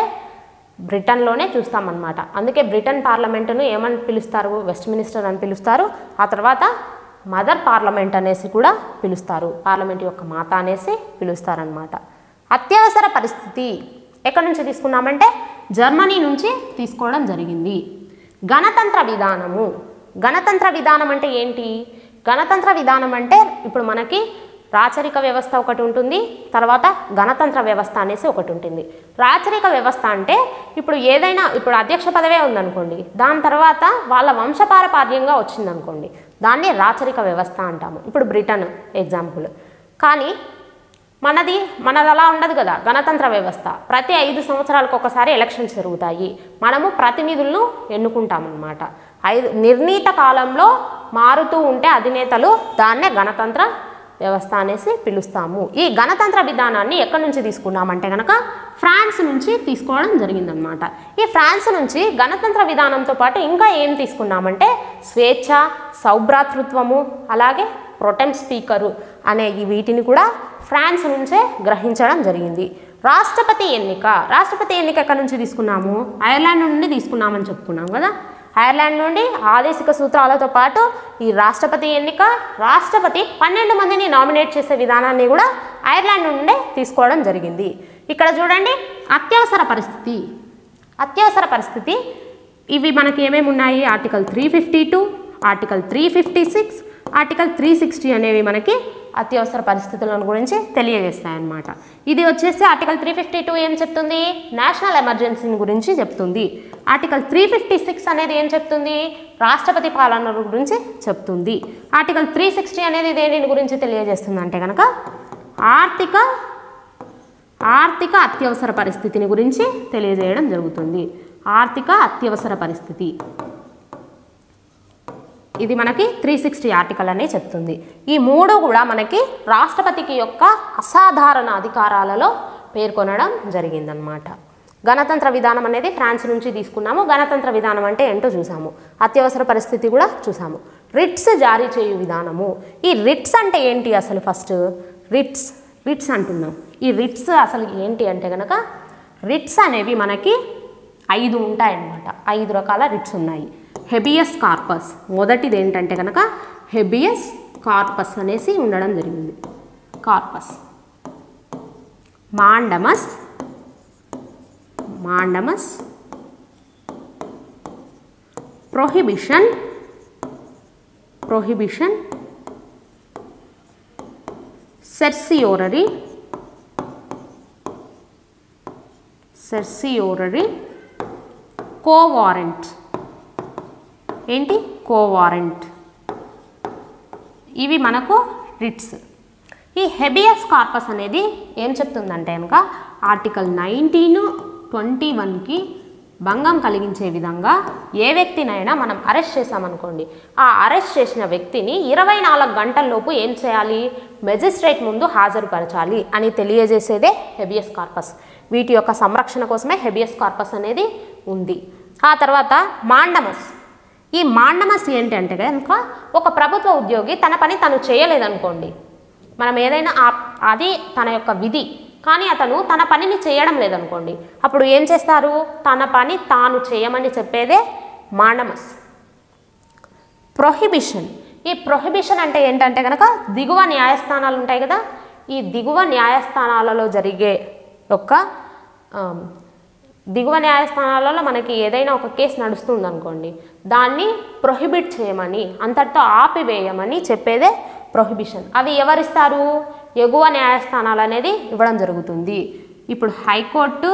బ్రిటన్లోనే చూస్తామన్నమాట. అందుకే బ్రిటన్ పార్లమెంటును ఏమని పిలుస్తారు? వెస్ట్ మినిస్టర్ అని పిలుస్తారు. ఆ తర్వాత మదర్ పార్లమెంట్ అనేసి కూడా పిలుస్తారు. పార్లమెంట్ యొక్క మాత అనేసి పిలుస్తారనమాట అత్యవసర పరిస్థితి ఎక్కడి నుంచి తీసుకున్నామంటే జర్మనీ నుంచి తీసుకోవడం జరిగింది. గణతంత్ర విధానము. గణతంత్ర విధానం అంటే ఏంటి? గణతంత్ర విధానం అంటే ఇప్పుడు మనకి రాచరిక వ్యవస్థ ఒకటి ఉంటుంది తర్వాత గణతంత్ర వ్యవస్థ అనేసి ఒకటి ఉంటుంది. రాచరిక వ్యవస్థ అంటే ఇప్పుడు ఏదైనా ఇప్పుడు అధ్యక్ష పదవే ఉందనుకోండి దాని తర్వాత వాళ్ళ వంశపారపార్యంగా వచ్చిందనుకోండి దాన్ని రాచరిక వ్యవస్థ అంటాము. ఇప్పుడు బ్రిటన్ ఎగ్జాంపుల్. కానీ మనది మనది అలా ఉండదు కదా గణతంత్ర వ్యవస్థ. ప్రతి ఐదు సంవత్సరాలకు ఒకసారి ఎలక్షన్స్ జరుగుతాయి. మనము ప్రతినిధులను ఎన్నుకుంటామన్నమాట. ఐదు నిర్ణీత కాలంలో మారుతూ ఉంటే అధినేతలు దాన్నే గణతంత్ర వ్యవస్థ అనేసి పిలుస్తాము. ఈ గణతంత్ర విధానాన్ని ఎక్కడి నుంచి తీసుకున్నామంటే కనుక ఫ్రాన్స్ నుంచి తీసుకోవడం జరిగిందనమాట ఈ ఫ్రాన్స్ నుంచి గణతంత్ర విధానంతో పాటు ఇంకా ఏం తీసుకున్నామంటే స్వేచ్ఛ సౌభ్రాతృత్వము అలాగే ప్రొటెమ్ స్పీకరు అనే ఈ వీటిని కూడా ఫ్రాన్స్ నుంచే గ్రహించడం జరిగింది. రాష్ట్రపతి ఎన్నిక రాష్ట్రపతి ఎన్నిక ఎక్కడి నుంచి తీసుకున్నాము? ఐర్లాండ్ నుండి తీసుకున్నామని చెప్పుకున్నాం కదా? ఐర్లాండ్ నుండి ఆదేశిక సూత్రాలతో పాటు ఈ రాష్ట్రపతి ఎన్నిక రాష్ట్రపతి పన్నెండు మందిని నామినేట్ చేసే విధానాన్ని కూడా ఐర్లాండ్ నుండే తీసుకోవడం జరిగింది. ఇక్కడ చూడండి అత్యవసర పరిస్థితి. అత్యవసర పరిస్థితి. ఇవి మనకి ఏమేమి ఉన్నాయి? Article three fifty two article three fifty six article three sixty అనేవి మనకి అత్యవసర పరిస్థితులను గురించి తెలియజేస్తాయన్నమాట. ఇది వచ్చేసి ఆర్టికల్ త్రీ ఫిఫ్టీ టూ ఏం చెప్తుంది? నేషనల్ ఎమర్జెన్సీని గురించి చెప్తుంది. ఆర్టికల్ త్రీ ఫిఫ్టీ సిక్స్ అనేది ఏం చెప్తుంది? రాష్ట్రపతి పాలన గురించి చెప్తుంది. ఆర్టికల్ త్రీ సిక్స్టీ అనేది దేని గురించి తెలియజేస్తుంది అంటే కనుక ఆర్థిక ఆర్థిక అత్యవసర పరిస్థితిని గురించి తెలియజేయడం జరుగుతుంది. ఆర్థిక అత్యవసర పరిస్థితి. ఇది మనకి త్రీ సిక్స్టీ ఆర్టికల్ అనే చెప్తుంది. ఈ మూడు కూడా మనకి రాష్ట్రపతికి యొక్క అసాధారణ అధికారాలలో పేర్కొనడం జరిగిందనమాట గణతంత్ర విధానం అనేది ఫ్రాన్స్ నుంచి తీసుకున్నాము. గణతంత్ర విధానం అంటే ఏంటో చూసాము. అత్యవసర పరిస్థితి కూడా చూసాము. రిట్స్ జారీ చేయు విధానము. ఈ రిట్స్ అంటే ఏంటి అసలు ఫస్ట్? రిట్స్ రిట్స్ అంటున్నాం. ఈ రిట్స్ అసలు ఏంటి అంటే కనుక రిట్స్ అనేవి మనకి ఐదు ఉంటాయన్నమాట. ఐదు రకాల రిట్స్ ఉన్నాయి. Habeas corpus. మొదటిది ఏంటంటే కనుక హెబియస్ కార్పస్ అనేసి ఉండడం జరిగింది. Corpus. Mandamus. Mandamus. Prohibition. Prohibition. Certiorari. Certiorari. Quo warranto. ఏంటి? Quo warranto. ఇవి మనకు రిట్స్. ఈ హెబియస్ కార్పస్ అనేది ఏం చెప్తుందంటే కనుక ఆర్టికల్ నైన్టీన్ ట్వంటీ వన్కి భంగం కలిగించే విధంగా ఏ వ్యక్తినైనా మనం అరెస్ట్ చేశామనుకోండి ఆ అరెస్ట్ చేసిన వ్యక్తిని ఇరవై నాలుగు గంటల్లోపు ఏం చేయాలి? మెజిస్ట్రేట్ ముందు హాజరుపరచాలి అని తెలియజేసేదే హెబియస్ కార్పస్. వీటి యొక్క సంరక్షణ కోసమే హెబియస్ కార్పస్ అనేది ఉంది. ఆ తర్వాత మాండమస్. ఈ మాండమస్ ఏంటంటే కనుక ఒక ప్రభుత్వ ఉద్యోగి తన పని తను చేయలేదనుకోండి. మనం ఏదైనా అది తన యొక్క విధి కానీ అతను తన పనిని చేయడం లేదనుకోండి. అప్పుడు ఏం చేస్తారు? తన పని తాను చేయమని చెప్పేదే మాండమస్ ప్రొహిబిషన్. ఈ ప్రొహిబిషన్ అంటే ఏంటంటే కనుక దిగువ న్యాయస్థానాలు ఉంటాయి కదా ఈ దిగువ న్యాయస్థానాలలో జరిగే యొక్క దిగువ న్యాయస్థానాలలో మనకి ఏదైనా ఒక కేసు నడుస్తుంది అనుకోండి దాన్ని ప్రొహిబిట్ చేయమని అంతటితో ఆపివేయమని చెప్పేదే ప్రొహిబిషన్ అవి ఎవరిస్తారు? ఎగువ న్యాయస్థానాలు అనేది ఇవ్వడం జరుగుతుంది. ఇప్పుడు హైకోర్టు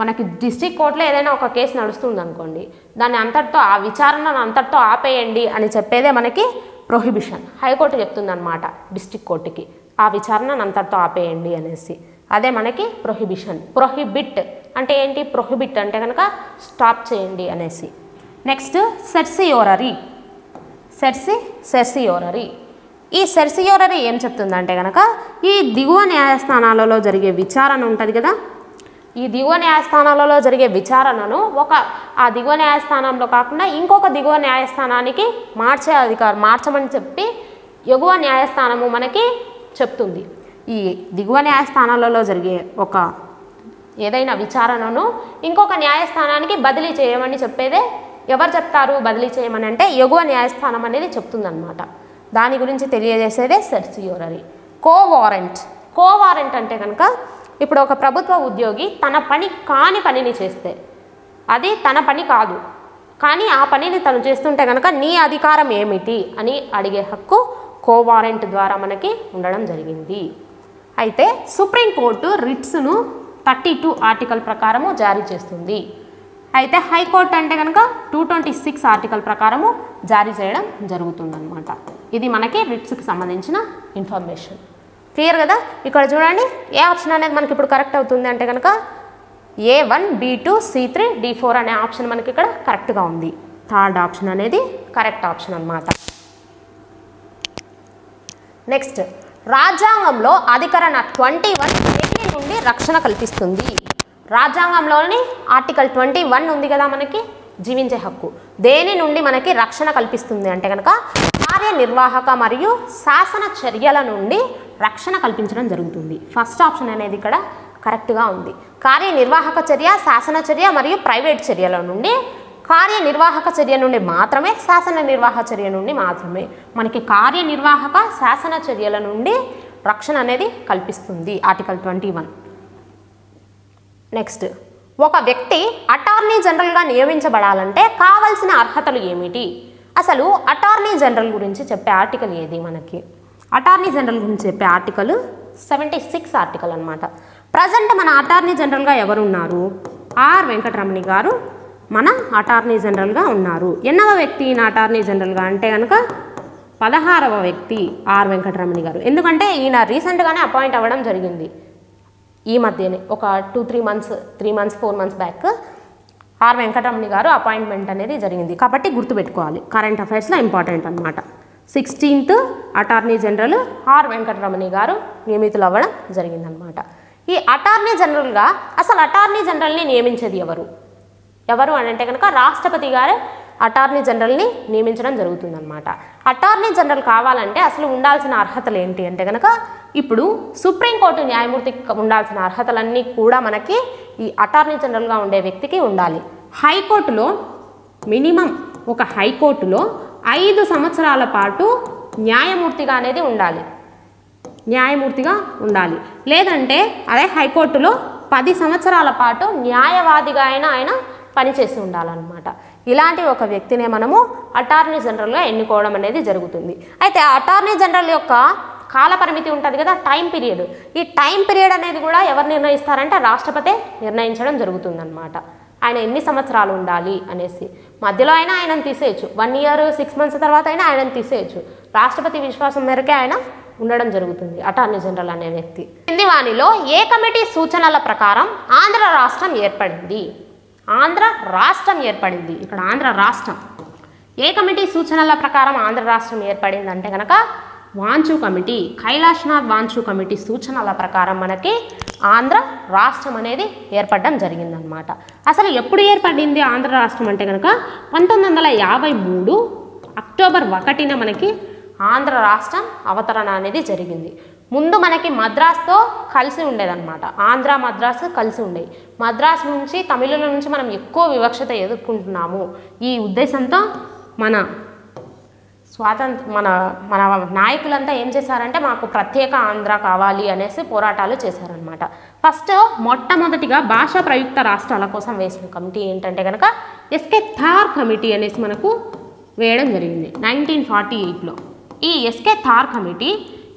మనకి డిస్టిక్ కోర్టులో ఏదైనా ఒక కేసు నడుస్తుంది అనుకోండి దాన్ని అంతటితో ఆ విచారణను అంతటితో ఆపేయండి అని చెప్పేదే మనకి ప్రొహిబిషన్ హైకోర్టు చెప్తుంది అనమాట డిస్ట్రిక్ట్ కోర్టుకి ఆ విచారణను అంతటితో ఆపేయండి అనేసి. అదే మనకి ప్రొహిబిషన్ ప్రొహిబిట్ అంటే ఏంటి? ప్రొహిబిట్ అంటే కనుక స్టాప్ చేయండి అనేసి. నెక్స్ట్ సెర్సియోరరీ సెర్సి సెర్సియోరరీ ఈ సెర్సియోరరీ ఏం చెప్తుందంటే కనుక ఈ దిగువ న్యాయస్థానాలలో జరిగే విచారణ ఉంటుంది కదా? ఈ దిగువ న్యాయస్థానాలలో జరిగే విచారణను ఒక ఆ దిగువ న్యాయస్థానంలో కాకుండా ఇంకొక దిగువ న్యాయస్థానానికి మార్చే అధికారం మార్చమని చెప్పి ఎగువ న్యాయస్థానము మనకి చెప్తుంది. ఈ దిగువ న్యాయస్థానాలలో జరిగే ఒక ఏదైనా విచారణను ఇంకొక న్యాయస్థానానికి బదిలీ చేయమని చెప్పేదే ఎవరు చెప్తారు బదిలీ చేయమని అంటే ఎగువ న్యాయస్థానం అనేది చెప్తుందన్నమాట. దాని గురించి తెలియజేసేదే certiorari quo warrant quo warrant అంటే కనుక ఇప్పుడు ఒక ప్రభుత్వ ఉద్యోగి తన పని కాని పనిని చేస్తే అది తన పని కాదు. కానీ ఆ పనిని తను చేస్తుంటే కనుక నీ అధికారం ఏమిటి అని అడిగే హక్కు కోవారెంట్ ద్వారా మనకి ఉండడం జరిగింది. అయితే సుప్రీంకోర్టు రిట్స్ను థర్టీ టూ ఆర్టికల్ ప్రకారము జారీ చేస్తుంది. అయితే హైకోర్టు అంటే కనుక టూ ట్వంటీ సిక్స్ ఆర్టికల్ ప్రకారము జారీ చేయడం జరుగుతుందన్నమాట. ఇది మనకి రిట్స్కి సంబంధించిన ఇన్ఫర్మేషన్. క్లియర్ కదా? ఇక్కడ చూడండి ఏ ఆప్షన్ అనేది మనకి ఇప్పుడు కరెక్ట్ అవుతుంది అంటే కనుక A one B two C three D four అనే ఆప్షన్ మనకి ఇక్కడ కరెక్ట్గా ఉంది. థర్డ్ ఆప్షన్ అనేది కరెక్ట్ ఆప్షన్ అన్నమాట. నెక్స్ట్ రాజ్యాంగంలో అధికరణ ట్వంటీ వన్ దేని నుండి రక్షణ కల్పిస్తుంది. రాజ్యాంగంలోని ఆర్టికల్ ట్వంటీ వన్ ఉంది కదా మనకి? జీవించే హక్కు. దేని నుండి మనకి రక్షణ కల్పిస్తుంది అంటే కనుక కార్యనిర్వాహక మరియు శాసన చర్యల నుండి రక్షణ కల్పించడం జరుగుతుంది. ఫస్ట్ ఆప్షన్ అనేది ఇక్కడ కరెక్ట్గా ఉంది. కార్యనిర్వాహక చర్య శాసన చర్య మరియు ప్రైవేట్ చర్యల నుండి కార్యనిర్వాహక చర్య నుండి మాత్రమే శాసన నిర్వాహక చర్య నుండి మాత్రమే. మనకి కార్యనిర్వాహక శాసన చర్యల నుండి రక్షణ అనేది కల్పిస్తుంది ఆర్టికల్ ట్వంటీ వన్. నెక్స్ట్ ఒక వ్యక్తి అటార్నీ జనరల్గా నియమించబడాలంటే కావలసిన అర్హతలు ఏమిటి? అసలు అటార్నీ జనరల్ గురించి చెప్పే ఆర్టికల్ ఏది మనకి? అటార్నీ జనరల్ గురించి చెప్పే ఆర్టికల్ సెవెంటీ సిక్స్ ఆర్టికల్ అనమాట ప్రజెంట్ మన అటార్నీ జనరల్గా ఎవరున్నారు? ఆర్. వెంకటరమణి గారు మన అటార్నీ జనరల్గా ఉన్నారు. ఎన్నవ వ్యక్తి ఈయన అటార్నీ జనరల్గా అంటే కనుక పదహారవ వ్యక్తి ఆర్ వెంకటరమణి గారు. ఎందుకంటే ఈయన రీసెంట్గానే అపాయింట్ అవ్వడం జరిగింది. ఈ మధ్యనే ఒక two three months three months four months back R Venkataramani garu appointment అనేది జరిగింది. కాబట్టి గుర్తుపెట్టుకోవాలి. కరెంట్ అఫైర్స్లో ఇంపార్టెంట్ అనమాట sixteenth attorney general R Venkataramani గారు నియమితులు అవ్వడం జరిగిందనమాట ఈ అటార్నీ జనరల్గా అసలు అటార్నీ జనరల్ని నియమించేది ఎవరు? ఎవరు అని అంటే కనుక రాష్ట్రపతి గారే అటార్నీ జనరల్ని నియమించడం జరుగుతుందన్నమాట. అటార్నీ జనరల్ కావాలంటే అసలు ఉండాల్సిన అర్హతలు ఏంటి అంటే కనుక ఇప్పుడు సుప్రీంకోర్టు న్యాయమూర్తి ఉండాల్సిన అర్హతలన్నీ కూడా మనకి ఈ అటార్నీ జనరల్గా ఉండే వ్యక్తికి ఉండాలి. హైకోర్టులో మినిమం ఒక హైకోర్టులో ఐదు సంవత్సరాల పాటు న్యాయమూర్తిగా అనేది ఉండాలి. న్యాయమూర్తిగా ఉండాలి. లేదంటే అదే హైకోర్టులో పది సంవత్సరాల పాటు న్యాయవాదిగా అయినా ఆయన పనిచేసి ఉండాలన్నమాట. ఇలాంటి ఒక వ్యక్తినే మనము అటార్నీ జనరల్గా ఎన్నుకోవడం అనేది జరుగుతుంది. అయితే అటార్నీ జనరల్ యొక్క కాల పరిమితి ఉంటుంది కదా టైం పీరియడ్. ఈ టైం పీరియడ్ అనేది కూడా ఎవరు నిర్ణయిస్తారంటే రాష్ట్రపతి నిర్ణయించడం జరుగుతుందన్నమాట. ఆయన ఎన్ని సంవత్సరాలు ఉండాలి అనేసి. మధ్యలో అయినా ఆయనను తీసేయచ్చు. వన్ ఇయర్ సిక్స్ మంత్స్ తర్వాత అయినా ఆయనను తీసేయచ్చు. రాష్ట్రపతి విశ్వాసం మేరకే ఆయన ఉండడం జరుగుతుంది అటార్నీ జనరల్ అనే వ్యక్తి. కింది వాణిలో ఏ కమిటీ సూచనల ప్రకారం ఆంధ్ర రాష్ట్రం ఏర్పడింది? ఆంధ్ర రాష్ట్రం ఏర్పడింది. ఇక్కడ ఆంధ్ర రాష్ట్రం. ఏ కమిటీ సూచనల ప్రకారం ఆంధ్ర రాష్ట్రం ఏర్పడింది అంటే కనుక వాంచు కమిటీ కైలాష్నాథ్ వాంచు కమిటీ సూచనల ప్రకారం మనకి ఆంధ్ర రాష్ట్రం అనేది ఏర్పడడం జరిగిందనమాట అసలు ఎప్పుడు ఏర్పడింది ఆంధ్ర రాష్ట్రం అంటే కనుక పంతొమ్మిది వందల యాభై మూడు అక్టోబర్ ఒకటిన మనకి ఆంధ్ర రాష్ట్రం అవతరణ అనేది జరిగింది. ముందు మనకి మద్రాస్తో కలిసి ఉండేదన్నమాట. ఆంధ్ర మద్రాసు కలిసి ఉండేవి. మద్రాసు నుంచి తమిళుల నుంచి మనం ఎక్కువ వివక్షత ఎదుర్కొంటున్నాము. ఈ ఉద్దేశంతో మన స్వాతంత్ర మన మన నాయకులంతా ఏం చేశారంటే మాకు ప్రత్యేక ఆంధ్ర కావాలి అనేసి పోరాటాలు చేశారనమాట ఫస్ట్ మొట్టమొదటిగా భాషా ప్రయుక్త రాష్ట్రాల కోసం వేసిన కమిటీ ఏంటంటే కనుక ఎస్కే థార్ కమిటీ అనేసి మనకు వేయడం జరిగింది నైన్టీన్ ఫార్టీ ఎయిట్లో. ఈ ఎస్కే థార్ కమిటీ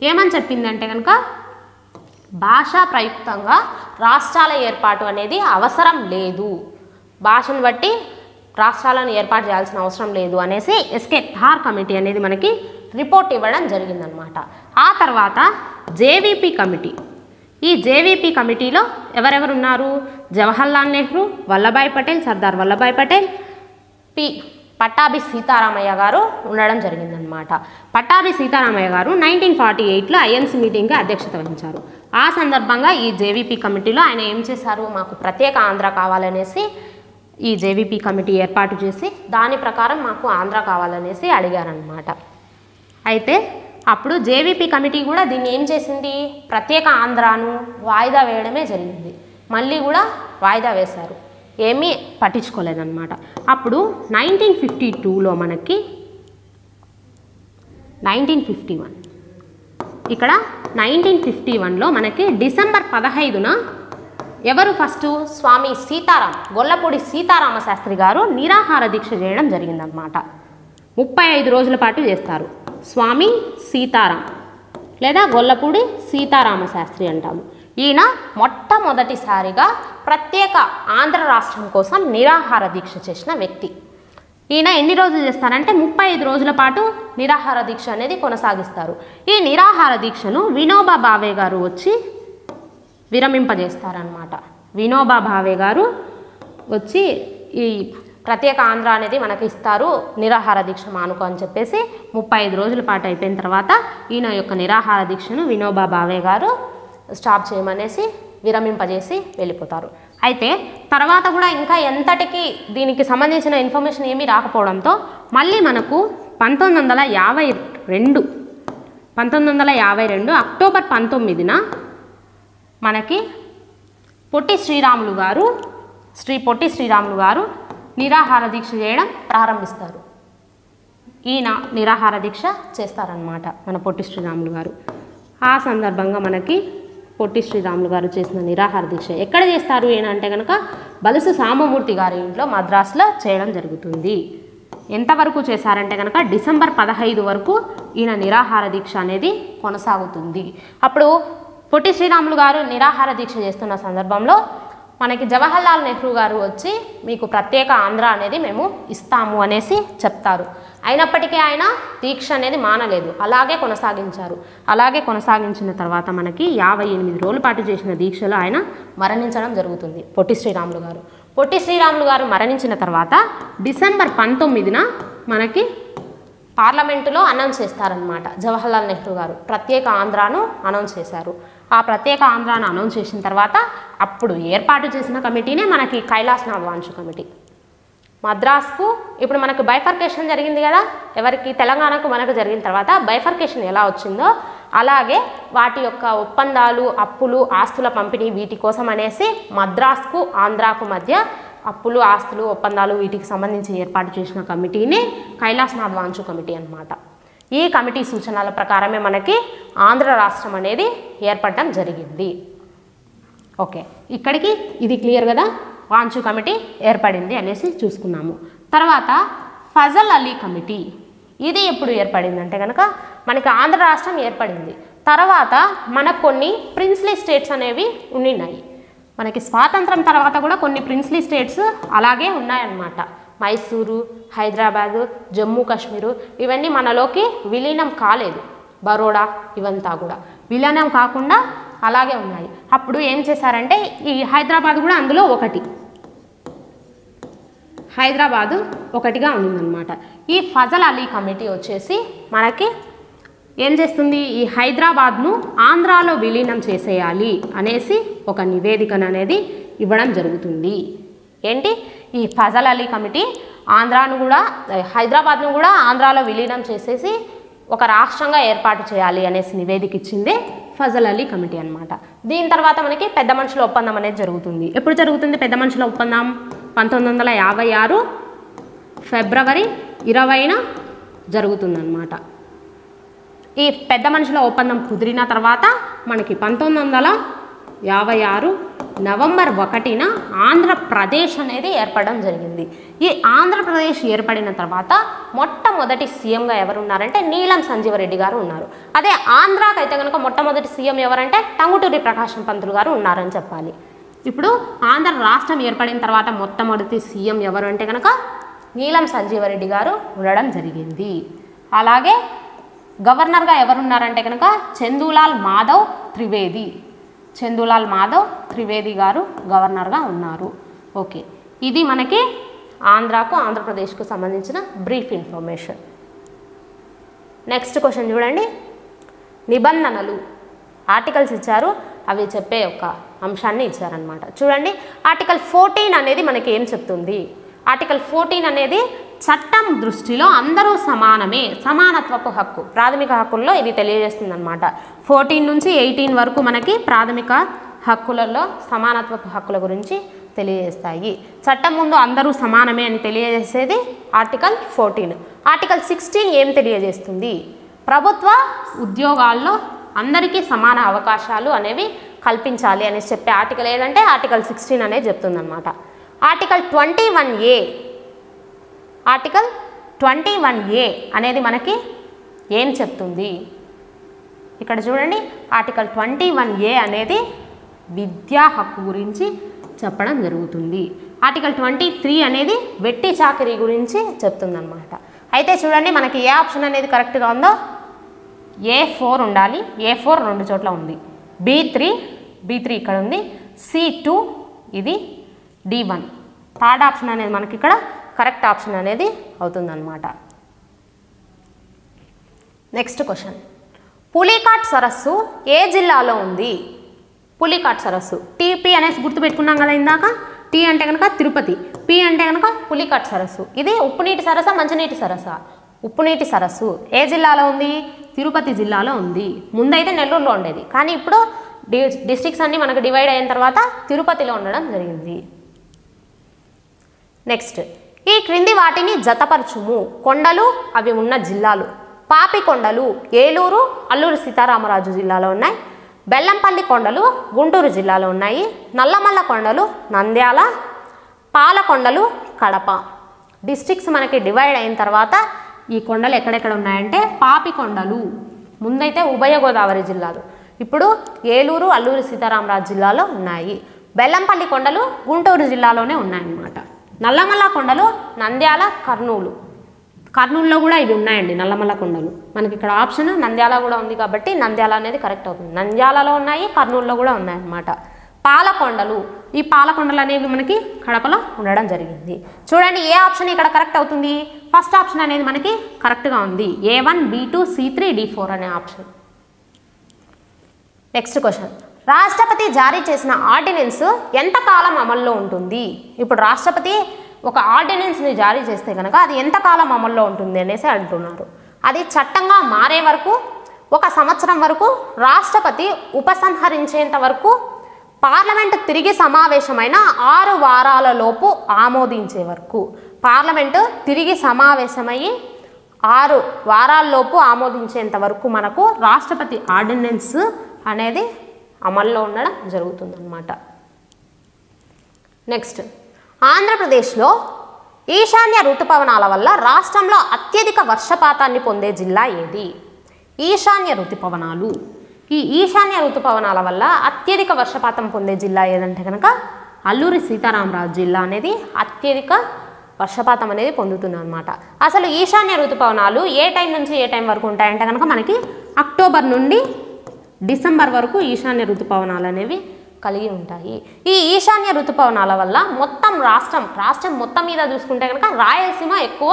ఏమని చెప్పిందంటే కనుక భాషా ప్రయుక్తంగా రాష్ట్రాల ఏర్పాటు అనేది అవసరం లేదు. భాషను బట్టి రాష్ట్రాలను ఏర్పాటు చేయాల్సిన అవసరం లేదు అనేసి ఎస్కే థార్ కమిటీ అనేది మనకి రిపోర్ట్ ఇవ్వడం జరిగిందనమాట ఆ తర్వాత జేవీపీ కమిటీ. ఈ జేవీపీ కమిటీలో ఎవరెవరు ఉన్నారు జవహర్లాల్ నెహ్రూ వల్లభాయ్ పటేల్ సర్దార్ వల్లభాయ్ పటేల్ పి. పట్టాభి సీతారామయ్య గారు ఉండడం జరిగిందనమాట పట్టాభి సీతారామయ్య గారు నైన్టీన్ ఫార్టీ ఎయిట్లో ఐఎన్సీ మీటింగ్కి అధ్యక్షత వహించారు. ఆ సందర్భంగా ఈ జేవీపీ కమిటీలో ఆయన ఏం చేశారు? మాకు ప్రత్యేక ఆంధ్ర కావాలనేసి ఈ జేవీపీ కమిటీ ఏర్పాటు చేసి దాని ప్రకారం మాకు ఆంధ్ర కావాలనేసి అడిగారనమాట అయితే అప్పుడు జేవీపీ కమిటీ కూడా దీన్ని ఏం చేసింది? ప్రత్యేక ఆంధ్రాను వాయిదా వేయడమే జరిగింది. మళ్ళీ కూడా వాయిదా వేశారు. ఏమీ పట్టించుకోలేదన్నమాట. అప్పుడు నైన్టీన్ ఫిఫ్టీ టూలో మనకి నైన్టీన్ ఫిఫ్టీ వన్ ఇక్కడ నైన్టీన్ ఫిఫ్టీ వన్లో మనకి డిసెంబర్ పదహైదున ఎవరు ఫస్ట్? స్వామి సీతారాం గొల్లపూడి సీతారామ శాస్త్రి గారు నిరాహార దీక్ష చేయడం జరిగిందనమాట ముప్పై ఐదు రోజుల పాటు చేస్తారు. స్వామి సీతారాం లేదా గొల్లపూడి సీతారామ శాస్త్రి అంటాము. ఈయన మొట్టమొదటిసారిగా ప్రత్యేక ఆంధ్ర రాష్ట్రం కోసం నిరాహార దీక్ష చేసిన వ్యక్తి. ఈయన ఎన్ని రోజులు చేస్తారంటే ముప్పై ఐదు రోజుల పాటు నిరాహార దీక్ష అనేది కొనసాగిస్తారు. ఈ నిరాహార దీక్షను వినోబా భావే గారు వచ్చి విరమింపజేస్తారనమాట వినోబా భావే గారు వచ్చి ఈ ప్రత్యేక ఆంధ్ర అనేది మనకి ఇస్తారు నిరాహార దీక్ష మానుకో అని చెప్పేసి ముప్పై ఐదు రోజుల పాటు అయిపోయిన తర్వాత ఈయన యొక్క నిరాహార దీక్షను వినోబా భావే గారు స్టాప్ చేయమనేసి విరమింపజేసి వెళ్ళిపోతారు. అయితే తర్వాత కూడా ఇంకా ఎంతటికి దీనికి సంబంధించిన ఇన్ఫర్మేషన్ ఏమీ రాకపోవడంతో మళ్ళీ మనకు పంతొమ్మిది వందల యాభై రెండు పంతొమ్మిది వందల యాభై రెండు అక్టోబర్ పంతొమ్మిదిన మనకి పొట్టి శ్రీరాములు గారు శ్రీ పొట్టి శ్రీరాములు గారు నిరాహార దీక్ష చేయడం ప్రారంభిస్తారు. ఈయన నిరాహార దీక్ష చేస్తారనమాట మన పొట్టి శ్రీరాములు గారు. ఆ సందర్భంగా మనకి పొట్టి శ్రీరాములు గారు చేసిన నిరాహార దీక్ష ఎక్కడ చేస్తారు ఏంటంటే కనుక బలుసు సామమూర్తి గారి ఇంట్లో మద్రాసులో చేయడం జరుగుతుంది. ఎంతవరకు చేశారంటే కనుక డిసెంబర్ పదహైదు వరకు ఈయన నిరాహార దీక్ష అనేది కొనసాగుతుంది. అప్పుడు పొట్టి శ్రీరాములు గారు నిరాహార దీక్ష చేస్తున్న సందర్భంలో మనకి జవహర్లాల్ నెహ్రూ గారు వచ్చి మీకు ప్రత్యేక ఆంధ్ర అనేది మేము ఇస్తాము అనేసి చెప్తారు. అయినప్పటికీ ఆయన దీక్ష అనేది మానలేదు. అలాగే కొనసాగించారు. అలాగే కొనసాగించిన తర్వాత మనకి యాభై ఎనిమిది రోజుల పాటు చేసిన దీక్షలో ఆయన మరణించడం జరుగుతుంది. పొట్టి శ్రీరాములు గారు. పొట్టి శ్రీరాములు గారు మరణించిన తర్వాత డిసెంబర్ పంతొమ్మిదిన మనకి పార్లమెంటులో అనౌన్స్ చేస్తారనమాట జవహర్లాల్ నెహ్రూ గారు. ప్రత్యేక ఆంధ్రాను అనౌన్స్ చేశారు. ఆ ప్రత్యేక ఆంధ్రాను అనౌన్స్ చేసిన తర్వాత అప్పుడు ఏర్పాటు చేసిన కమిటీనే మనకి కైలాసనాథ్ వాంచు కమిటీ. మద్రాస్కు ఇప్పుడు మనకు బైఫర్కేషన్ జరిగింది కదా ఎవరికి తెలంగాణకు మనకు జరిగిన తర్వాత బైఫర్కేషన్ ఎలా వచ్చిందో అలాగే వాటి యొక్క ఒప్పందాలు అప్పులు ఆస్తుల పంపిణీ వీటి కోసం అనేసి మద్రాస్కు ఆంధ్రాకు మధ్య అప్పులు ఆస్తులు ఒప్పందాలు వీటికి సంబంధించి ఏర్పాటు చేసిన కమిటీని కైలాసనాథ్ వాంచు కమిటీ అనమాట ఈ కమిటీ సూచనల ప్రకారమే మనకి ఆంధ్ర రాష్ట్రం అనేది ఏర్పడడం జరిగింది. ఓకే ఇక్కడికి ఇది క్లియర్ కదా? వాంచు కమిటీ ఏర్పడింది అనేసి చూసుకున్నాము. తర్వాత ఫజల్ అలీ కమిటీ. ఇది ఎప్పుడు ఏర్పడింది అంటే కనుక మనకి ఆంధ్ర రాష్ట్రం ఏర్పడింది. తర్వాత మనకు కొన్ని ప్రిన్స్లీ స్టేట్స్ అనేవి ఉండినాయి. మనకి స్వాతంత్రం తర్వాత కూడా కొన్ని ప్రిన్స్లీ స్టేట్స్ అలాగే ఉన్నాయన్నమాట. మైసూరు హైదరాబాదు జమ్మూ కాశ్మీరు ఇవన్నీ మనలోకి విలీనం కాలేదు. బరోడా ఇవంతా కూడా విలీనం కాకుండా అలాగే ఉన్నాయి. అప్పుడు ఏం చేశారంటే ఈ హైదరాబాద్ కూడా అందులో ఒకటి. హైదరాబాదు ఒకటిగా ఉందన్నమాట ఈ ఫజల్ అలీ కమిటీ వచ్చేసి మనకి ఏం చేస్తుంది? ఈ హైదరాబాద్ను ఆంధ్రాలో విలీనం చేసేయాలి అనేసి ఒక నివేదికను అనేది ఇవ్వడం జరుగుతుంది. ఏంటి? ఈ ఫజల్ అలీ కమిటీ ఆంధ్రాను కూడా హైదరాబాద్ను కూడా ఆంధ్రాలో విలీనం చేసేసి ఒక రాష్ట్రంగా ఏర్పాటు చేయాలి అనేసి నివేదిక ఇచ్చిందే ఫజల్ అలీ కమిటీ అనమాట దీని తర్వాత మనకి పెద్ద మనుషుల ఒప్పందం అనేది జరుగుతుంది. ఎప్పుడు జరుగుతుంది? పెద్ద మనుషుల ఒప్పందం? పంతొమ్మిది వందల యాభై ఆరు ఫిబ్రవరి ఇరవైన జరుగుతుందన్నమాట. ఈ పెద్ద మనుషుల ఒప్పందం కుదిరిన తర్వాత మనకి పంతొమ్మిది వందల యాభై ఆరు నవంబర్ ఒకటిన ఆంధ్రప్రదేశ్ అనేది ఏర్పడడం జరిగింది. ఈ ఆంధ్రప్రదేశ్ ఏర్పడిన తర్వాత మొట్టమొదటి సీఎంగా ఎవరు ఉన్నారంటే నీలం సంజీవరెడ్డి గారు ఉన్నారు. అదే ఆంధ్రాకైతే కనుక మొట్టమొదటి సీఎం ఎవరంటే టంగుటూరి ప్రకాశం పంతులు గారు ఉన్నారని చెప్పాలి. ఇప్పుడు ఆంధ్ర రాష్ట్రం ఏర్పడిన తర్వాత మొట్టమొదటి సీఎం ఎవరు అంటే కనుక నీలం సంజీవరెడ్డి గారు ఉండడం జరిగింది. అలాగే గవర్నర్గా ఎవరున్నారంటే కనుక చందులాల్ మాధవ్ త్రివేది. చందులాల్ మాధవ్ త్రివేది గారు గవర్నర్గా ఉన్నారు. ఓకే ఇది మనకి ఆంధ్రాకు ఆంధ్రప్రదేశ్కు సంబంధించిన బ్రీఫ్ ఇన్ఫర్మేషన్. నెక్స్ట్ క్వశ్చన్ చూడండి. నిబంధనలు. ఆర్టికల్స్ ఇచ్చారు. అవి చెప్పే ఒక అంశాన్ని ఇచ్చారనమాట చూడండి ఆర్టికల్ ఫోర్టీన్ అనేది మనకి ఏం చెప్తుంది? ఆర్టికల్ ఫోర్టీన్ అనేది చట్టం దృష్టిలో అందరూ సమానమే సమానత్వపు హక్కు ప్రాథమిక హక్కుల్లో ఇది తెలియజేస్తుంది అనమాట ఫోర్టీన్ నుంచి ఎయిటీన్ వరకు మనకి ప్రాథమిక హక్కులలో సమానత్వపు హక్కుల గురించి తెలియజేస్తాయి. చట్టం ముందు అందరూ సమానమే అని తెలియజేసేది ఆర్టికల్ ఫోర్టీన్ ఆర్టికల్ సిక్స్టీన్ ఏం తెలియజేస్తుంది? ప్రభుత్వ ఉద్యోగాల్లో అందరికీ సమాన అవకాశాలు అనేవి కల్పించాలి అనేసి చెప్పే ఆర్టికల్ ఏదంటే ఆర్టికల్ సిక్స్టీన్ అనేది చెప్తుందన్నమాట. Article twenty one A. Article twenty one A అనేది మనకి ఏం చెప్తుంది? ఇక్కడ చూడండి ఆర్టికల్ ట్వంటీ వన్ ఏ అనేది విద్యా హక్కు గురించి చెప్పడం జరుగుతుంది. ఆర్టికల్ ట్వంటీ త్రీ అనేది వెట్టి చాకరీ గురించి చెప్తుందనమాట అయితే చూడండి మనకి ఏ ఆప్షన్ అనేది కరెక్ట్గా ఉందో? ఏ ఫోర్ ఉండాలి. ఏ ఫోర్ రెండు చోట్ల ఉంది. బీ త్రీ బీ త్రీ ఇక్కడ ఉంది. సి టూ ఇది డి వన్. థర్డ్ ఆప్షన్ అనేది మనకి ఇక్కడ కరెక్ట్ ఆప్షన్ అనేది అవుతుందన్నమాట. నెక్స్ట్ క్వశ్చన్ పులికాట్ సరస్సు ఏ జిల్లాలో ఉంది? పులికాట్ సరస్సు. టీపీ అనేసి గుర్తుపెట్టుకున్నాం కదా ఇందాక? టీ అంటే కనుక తిరుపతి. పి అంటే కనుక పులికాట్ సరస్సు. ఇది ఉప్పునీటి సరస్సా మంచినీటి సరస్సా ఉప్పునీటి సరస్సు ఏ జిల్లాలో ఉంది? తిరుపతి జిల్లాలో ఉంది. ముందైతే నెల్లూరులో ఉండేది. కానీ ఇప్పుడు డి డిస్ట్రిక్ట్స్ అన్నీ మనకు డివైడ్ అయిన తర్వాత తిరుపతిలో ఉండడం జరిగింది. నెక్స్ట్ ఈ క్రింది వాటిని జతపరచుము. కొండలు అవి ఉన్న జిల్లాలు. పాపి కొండలు ఏలూరు అల్లూరు సీతారామరాజు జిల్లాలో ఉన్నాయి. బెల్లంపల్లి కొండలు గుంటూరు జిల్లాలో ఉన్నాయి. నల్లమల్ల కొండలు నంద్యాల పాలకొండలు కడప. డిస్ట్రిక్ట్స్ మనకి డివైడ్ అయిన తర్వాత ఈ కొండలు ఎక్కడెక్కడ ఉన్నాయంటే పాపి కొండలు. ముందైతే ఉభయ గోదావరి జిల్లాలు. ఇప్పుడు ఏలూరు అల్లూరు సీతారామరాజు జిల్లాలో ఉన్నాయి. బెల్లంపల్లి కొండలు గుంటూరు జిల్లాలోనే ఉన్నాయన్నమాట. నల్లమల్ల కొండలు నంద్యాల కర్నూలు. కర్నూలులో కూడా ఇవి ఉన్నాయండి నల్లమల్ల కొండలు. మనకి ఇక్కడ ఆప్షన్ నంద్యాల కూడా ఉంది కాబట్టి నంద్యాల అనేది కరెక్ట్ అవుతుంది. నంద్యాలలో ఉన్నాయి కర్నూలులో కూడా ఉన్నాయన్నమాట. పాలకొండలు. ఈ పాలకొండలు అనేవి మనకి కడపలో ఉండడం జరిగింది. చూడండి ఏ ఆప్షన్ ఇక్కడ కరెక్ట్ అవుతుంది? ఫస్ట్ ఆప్షన్ అనేది మనకి కరెక్ట్గా ఉంది. A one B two C three D four అనే ఆప్షన్. నెక్స్ట్ క్వశ్చన్ రాష్ట్రపతి జారీ చేసిన ఆర్డినెన్స్ ఎంతకాలం అమల్లో ఉంటుంది? ఇప్పుడు రాష్ట్రపతి ఒక ఆర్డినెన్స్ని జారీ చేస్తే కనుక అది ఎంతకాలం అమల్లో ఉంటుంది అనేసి అంటున్నారు అది చట్టంగా మారే వరకు ఒక సంవత్సరం వరకు రాష్ట్రపతి ఉపసంహరించేంత వరకు పార్లమెంట్ తిరిగి సమావేశమైన ఆరు వారాల లోపు ఆమోదించే వరకు. పార్లమెంటు తిరిగి సమావేశమయ్యి ఆరు వారాల్లోపు ఆమోదించేంత వరకు మనకు రాష్ట్రపతి ఆర్డినెన్స్ అనేది అమల్లో ఉండడం జరుగుతుందన్నమాట. నెక్స్ట్ ఆంధ్రప్రదేశ్లో ఈశాన్య ఋతుపవనాల వల్ల రాష్ట్రంలో అత్యధిక వర్షపాతాన్ని పొందే జిల్లా ఏది? ఈశాన్య ఋతుపవనాలు ఈ ఈశాన్య ఋతుపవనాల వల్ల అత్యధిక వర్షపాతం పొందే జిల్లా ఏదంటే కనుక అల్లూరి సీతారామరాజు జిల్లా అనేది అత్యధిక వర్షపాతం అనేది పొందుతుంది అనమాట అసలు ఈశాన్య ఋతుపవనాలు ఏ టైం నుంచి ఏ టైం వరకు ఉంటాయంటే కనుక మనకి అక్టోబర్ నుండి డిసెంబర్ వరకు ఈశాన్య ఋతుపవనాలు అనేవి కలిగి ఉంటాయి. ఈ ఈశాన్య ఋతుపవనాల వల్ల మొత్తం రాష్ట్రం రాష్ట్రం మొత్తం మీద చూసుకుంటే కనుక రాయలసీమ ఎక్కువ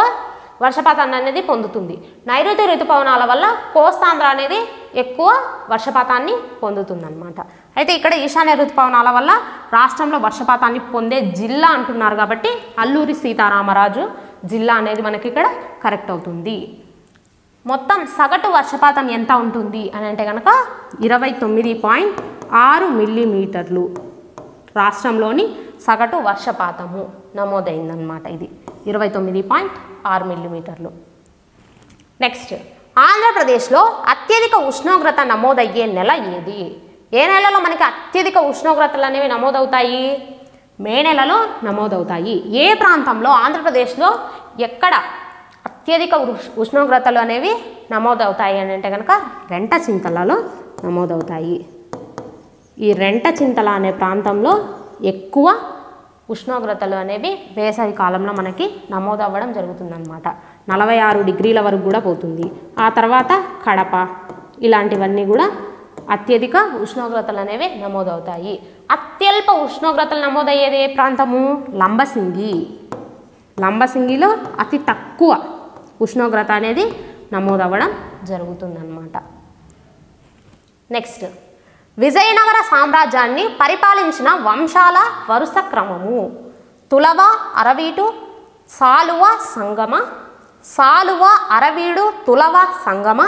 వర్షపాతాన్ని అనేది పొందుతుంది. నైరుతి ఋతుపవనాల వల్ల కోస్తాంధ్ర అనేది ఎక్కువ వర్షపాతాన్ని పొందుతుందన్నమాట. అయితే ఇక్కడ ఈశాన్య ఋతుపవనాల వల్ల రాష్ట్రంలో వర్షపాతాన్ని పొందే జిల్లా అంటున్నారు కాబట్టి అల్లూరి సీతారామరాజు జిల్లా అనేది మనకి ఇక్కడ కరెక్ట్ అవుతుంది. మొత్తం సగటు వర్షపాతం ఎంత ఉంటుంది అని అంటే కనుక ఇరవై తొమ్మిది పాయింట్ ఆరు మిల్లీమీటర్లు. రాష్ట్రంలోని సగటు వర్షపాతము నమోదైందనమాట ఇది. ఇరవై తొమ్మిది పాయింట్ ఆరు మిల్లీమీటర్లు. నెక్స్ట్ ఆంధ్రప్రదేశ్లో అత్యధిక ఉష్ణోగ్రత నమోదయ్యే నెల ఏది? ఏ నెలలో మనకి అత్యధిక ఉష్ణోగ్రతలు అనేవి నమోదవుతాయి? మే నెలలో నమోదవుతాయి. ఏ ప్రాంతంలో ఆంధ్రప్రదేశ్లో ఎక్కడ అత్యధిక ఉష్- ఉష్ణోగ్రతలు అనేవి నమోదవుతాయి అని అంటే కనుక రెంట చింతలలో నమోదవుతాయి. ఈ రెంట చింతల అనే ప్రాంతంలో ఎక్కువ ఉష్ణోగ్రతలు అనేవి వేసవి కాలంలో మనకి నమోదు అవ్వడం జరుగుతుందన్నమాట. నలభై ఆరు డిగ్రీల వరకు కూడా పోతుంది. ఆ తర్వాత కడప ఇలాంటివన్నీ కూడా అత్యధిక ఉష్ణోగ్రతలు అనేవి నమోదవుతాయి. అత్యల్ప ఉష్ణోగ్రతలు నమోదయ్యేది ఏ ప్రాంతము? లంబసింగి. లంబసింగిలో అతి తక్కువ ఉష్ణోగ్రత అనేది నమోదవ్వడం జరుగుతుందన్నమాట. నెక్స్ట్ విజయనగర సామ్రాజ్యాన్ని పరిపాలించిన వంశాల వరుస క్రమము. తులవ అరవీటు సాలువ సంగమ. సాలువ అరవీడు తులవ సంగమ.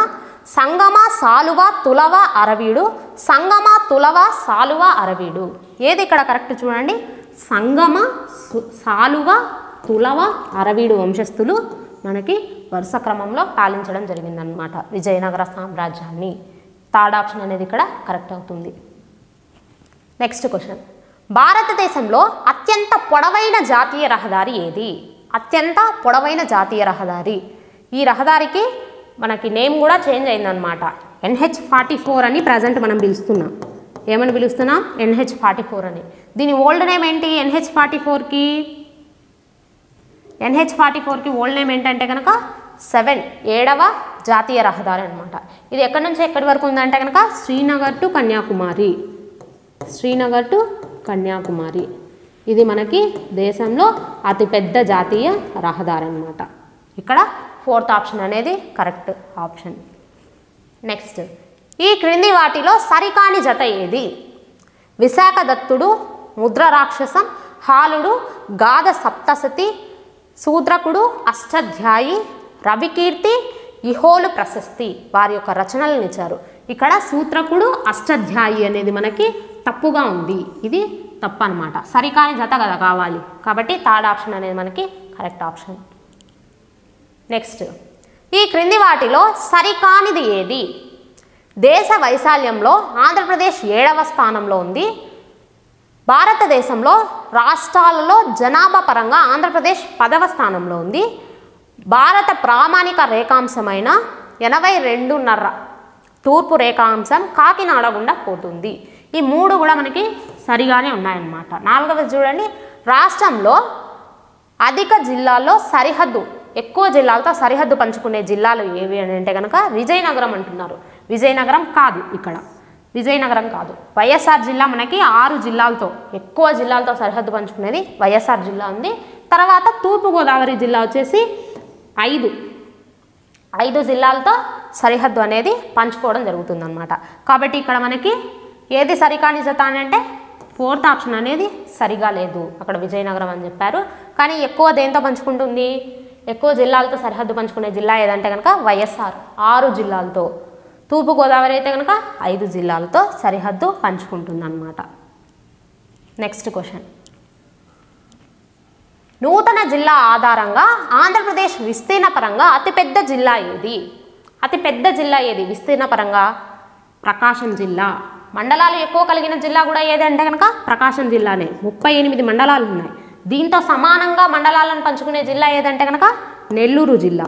సంగమ సాలువ తులవ అరవీడు. సంగమ తులవ సాలువ అరవీడు. ఏది ఇక్కడ కరెక్ట్ చూడండి? సంగమ సు- సాలువ తులవ అరవీడు వంశస్థులు మనకి వరుస క్రమంలో పాలించడం జరిగిందనమాట విజయనగర సామ్రాజ్యాన్ని. థర్డ్ ఆప్షన్ అనేది ఇక్కడ కరెక్ట్ అవుతుంది. నెక్స్ట్ క్వశ్చన్ భారతదేశంలో అత్యంత పొడవైన జాతీయ రహదారి ఏది? అత్యంత పొడవైన జాతీయ రహదారి. ఈ రహదారికి మనకి నేమ్ కూడా చేంజ్ అయిందనమాట ఎన్హెచ్ ఫార్టీ ఫోర్ అని ప్రజెంట్ మనం పిలుస్తున్నాం. ఏమని పిలుస్తున్నాం? ఎన్హెచ్ ఫార్టీ ఫోర్ అని. దీని ఓల్డ్ నేమ్ ఏంటి? ఎన్హెచ్ ఫార్టీ ఫోర్కి ఎన్హెచ్ ఫార్టీ ఫోర్కి ఓల్డ్ నేమ్ ఏంటంటే కనుక సెవెన్ ఏడవ జాతీయ రహదారి అనమాట ఇది ఎక్కడి నుంచి ఎక్కడి వరకు ఉందంటే కనుక శ్రీనగర్ టు కన్యాకుమారి. శ్రీనగర్ టు కన్యాకుమారి. ఇది మనకి దేశంలో అతిపెద్ద జాతీయ రహదారి అనమాట ఇక్కడ ఫోర్త్ ఆప్షన్ అనేది కరెక్ట్ ఆప్షన్. నెక్స్ట్ ఈ క్రింది వాటిలో సరికాని జత ఏది? విశాఖ దత్తుడు ముద్ర రాక్షసం హాలుడు గాథ సప్తసతి శూద్రకుడు అష్టాధ్యాయి రవికీర్తి ఇహోలు ప్రశస్తి వారి యొక్క రచనలను ఇచ్చారు. ఇక్కడ సూత్రకుడు అష్టాధ్యాయి అనేది మనకి తప్పుగా ఉంది. ఇది తప్పు అనమాట సరికాని జత కదా కావాలి. కాబట్టి థర్డ్ ఆప్షన్ అనేది మనకి కరెక్ట్ ఆప్షన్. నెక్స్ట్ ఈ క్రింది వాటిలో సరికానిది ఏది? దేశ వైశాల్యంలో ఆంధ్రప్రదేశ్ ఏడవ స్థానంలో ఉంది. భారతదేశంలో రాష్ట్రాలలో జనాభా పరంగా ఆంధ్రప్రదేశ్ పదవ స్థానంలో ఉంది. భారత ప్రామాణిక రేఖాంశమైన ఎనభై రెండున్నర తూర్పు రేఖాంశం కాకినాడ గుండా పోతుంది. ఈ మూడు కూడా మనకి సరిగానే ఉన్నాయన్నమాట. నాలుగవది చూడండి. రాష్ట్రంలో అధిక జిల్లాల్లో సరిహద్దు ఎక్కువ జిల్లాలతో సరిహద్దు పంచుకునే జిల్లాలు ఏవి అని అంటే కనుక విజయనగరం అంటున్నారు. విజయనగరం కాదు ఇక్కడ. విజయనగరం కాదు. వైఎస్ఆర్ జిల్లా మనకి ఆరు జిల్లాలతో ఎక్కువ జిల్లాలతో సరిహద్దు పంచుకునేది వైఎస్ఆర్ జిల్లా ఉంది. తర్వాత తూర్పుగోదావరి జిల్లా వచ్చేసి ఐదు. ఐదు జిల్లాలతో సరిహద్దు అనేది పంచుకోవడం జరుగుతుందన్నమాట. కాబట్టి ఇక్కడ మనకి ఏది సరికాని జత అని అంటే ఫోర్త్ ఆప్షన్ అనేది సరిగా లేదు. అక్కడ విజయనగరం అని చెప్పారు. కానీ ఎక్కువ దేంతో పంచుకుంటుంది? ఎక్కువ జిల్లాలతో సరిహద్దు పంచుకునే జిల్లా ఏదంటే కనుక వైఎస్ఆర్ ఆరు జిల్లాలతో. తూర్పుగోదావరి అయితే కనుక ఐదు జిల్లాలతో సరిహద్దు పంచుకుంటుంది అనమాట నెక్స్ట్ క్వశ్చన్. నూతన జిల్లా ఆధారంగా ఆంధ్రప్రదేశ్ విస్తీర్ణ పరంగా అతిపెద్ద జిల్లా ఏది? అతిపెద్ద జిల్లా ఏది? విస్తీర్ణ పరంగా ప్రకాశం జిల్లా. మండలాలు ఎక్కువ కలిగిన జిల్లా కూడా ఏది అంటే కనుక ప్రకాశం జిల్లానే. ముప్పై ఎనిమిది మండలాలు ఉన్నాయి. దీంతో సమానంగా మండలాలను పంచుకునే జిల్లా ఏదంటే కనుక నెల్లూరు జిల్లా.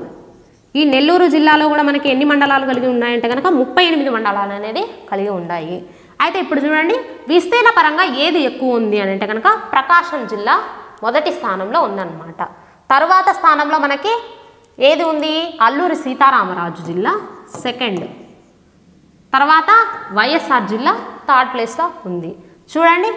ఈ నెల్లూరు జిల్లాలో కూడా మనకి ఎన్ని మండలాలు కలిగి ఉన్నాయంటే కనుక ముప్పై ఎనిమిది మండలాలు అనేది కలిగి ఉన్నాయి. అయితే ఇప్పుడు చూడండి విస్తీర్ణ పరంగా ఏది ఎక్కువ ఉంది అని అంటే కనుక ప్రకాశం జిల్లా మొదటి స్థానంలో ఉందన్నమాట. తరువాత స్థానంలో మనకి ఏది ఉంది? అల్లూరి సీతారామరాజు జిల్లా సెకండ్. తర్వాత వైఎస్ఆర్ జిల్లా థర్డ్ ప్లేస్లో ఉంది. చూడండి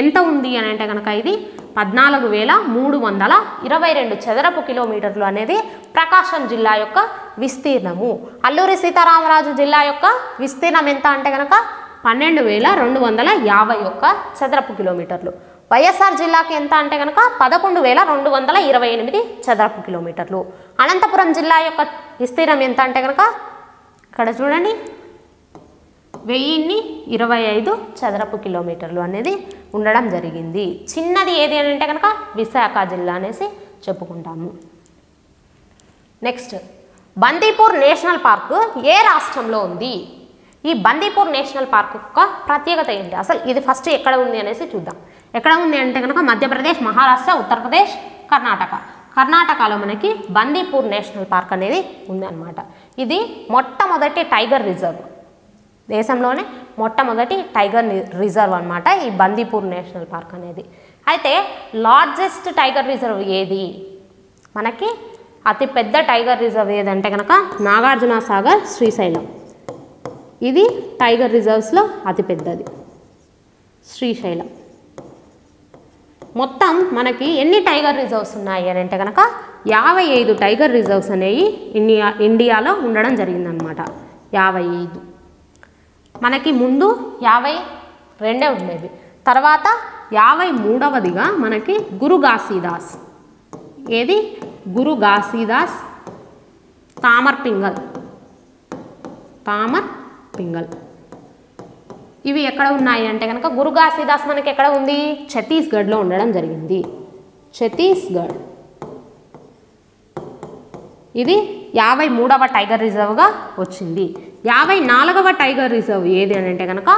ఎంత ఉంది అని అంటే కనుక ఇది పద్నాలుగు వేల మూడు వందల ఇరవై రెండు చదరపు కిలోమీటర్లు అనేది ప్రకాశం జిల్లా యొక్క విస్తీర్ణము. అల్లూరి సీతారామరాజు జిల్లా యొక్క విస్తీర్ణం ఎంత అంటే కనుక పన్నెండు వేల రెండు వందల యాభై ఒక్క చదరపు కిలోమీటర్లు. వైఎస్ఆర్ జిల్లాకి ఎంత అంటే కనుక పదకొండు వేల రెండు వందల ఇరవై ఎనిమిది చదరపు కిలోమీటర్లు. అనంతపురం జిల్లా యొక్క విస్తీర్ణం ఎంత అంటే కనుక ఇక్కడ చూడండి వెయ్యిన్ని ఇరవై ఐదు చదరపు కిలోమీటర్లు అనేది ఉండడం జరిగింది. చిన్నది ఏది అని అంటే కనుక విశాఖ జిల్లా అనేసి చెప్పుకుంటాము. నెక్స్ట్ బందీపూర్ నేషనల్ పార్క్ ఏ రాష్ట్రంలో ఉంది? ఈ బందీపూర్ నేషనల్ పార్క్ యొక్క ప్రత్యేకత ఏంటి? అసలు ఇది ఫస్ట్ ఎక్కడ ఉంది అనేసి చూద్దాం. ఎక్కడ ఉంది అంటే కనుక మధ్యప్రదేశ్ మహారాష్ట్ర ఉత్తరప్రదేశ్ కర్ణాటక. కర్ణాటకలో మనకి బందీపూర్ నేషనల్ పార్క్ అనేది ఉందన్నమాట. ఇది మొట్టమొదటి టైగర్ రిజర్వ్. దేశంలోనే మొట్టమొదటి టైగర్ రిజర్వ్ అనమాట ఈ బందీపూర్ నేషనల్ పార్క్ అనేది. అయితే లార్జెస్ట్ టైగర్ రిజర్వ్ ఏది? మనకి అతి పెద్ద టైగర్ రిజర్వ్ ఏదంటే కనుక నాగార్జున సాగర్ శ్రీశైలం. ఇది టైగర్ రిజర్వ్స్లో అతిపెద్దది. శ్రీశైలం. మొత్తం మనకి ఎన్ని టైగర్ రిజర్వ్స్ ఉన్నాయి అని అంటే కనుక యాభై ఐదు టైగర్ రిజర్వ్స్ అనేవి ఇండియా ఇండియాలో ఉండడం జరిగిందనమాట యాభై ఐదు. మనకి ముందు యాభై రెండే ఉండేవి. తర్వాత యాభై మూడవదిగా మనకి గురు ఘాసీదాస్ ఏది? గురు ఘాసీదాస్ తామర్ పింగల్. తామర్ పింగల్. ఇవి ఎక్కడ ఉన్నాయి అంటే కనుక గురు ఘాసీదాస్ మనకి ఎక్కడ ఉంది? ఛత్తీస్గఢ్లో ఉండడం జరిగింది. ఛత్తీస్గఢ్. ఇది యాభై మూడవ టైగర్ రిజర్వ్గా వచ్చింది. యాభై నాలుగవ టైగర్ రిజర్వ్ ఏది అని అంటే కనుక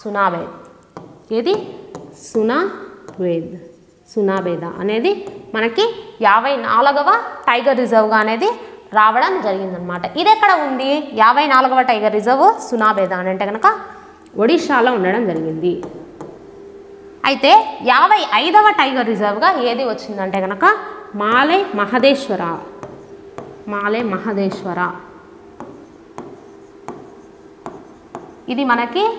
సునాబేద్ ఏది? సునాబేద్ సునాబేద అనేది మనకి యాభై నాలుగవ టైగర్ రిజర్వ్గా అనేది రావడం జరిగిందనమాట ఇది ఎక్కడ ఉంది? యాభై నాలుగవ టైగర్ రిజర్వ్ సునాబేద అని అంటే కనుక ఒడిషాలో ఉండడం జరిగింది. అయితే యాభై ఐదవ టైగర్ రిజర్వ్గా ఏది వచ్చిందంటే కనుక మాలే మహదేశ్వర. మాలే మహదేశ్వర. ఇది మనకి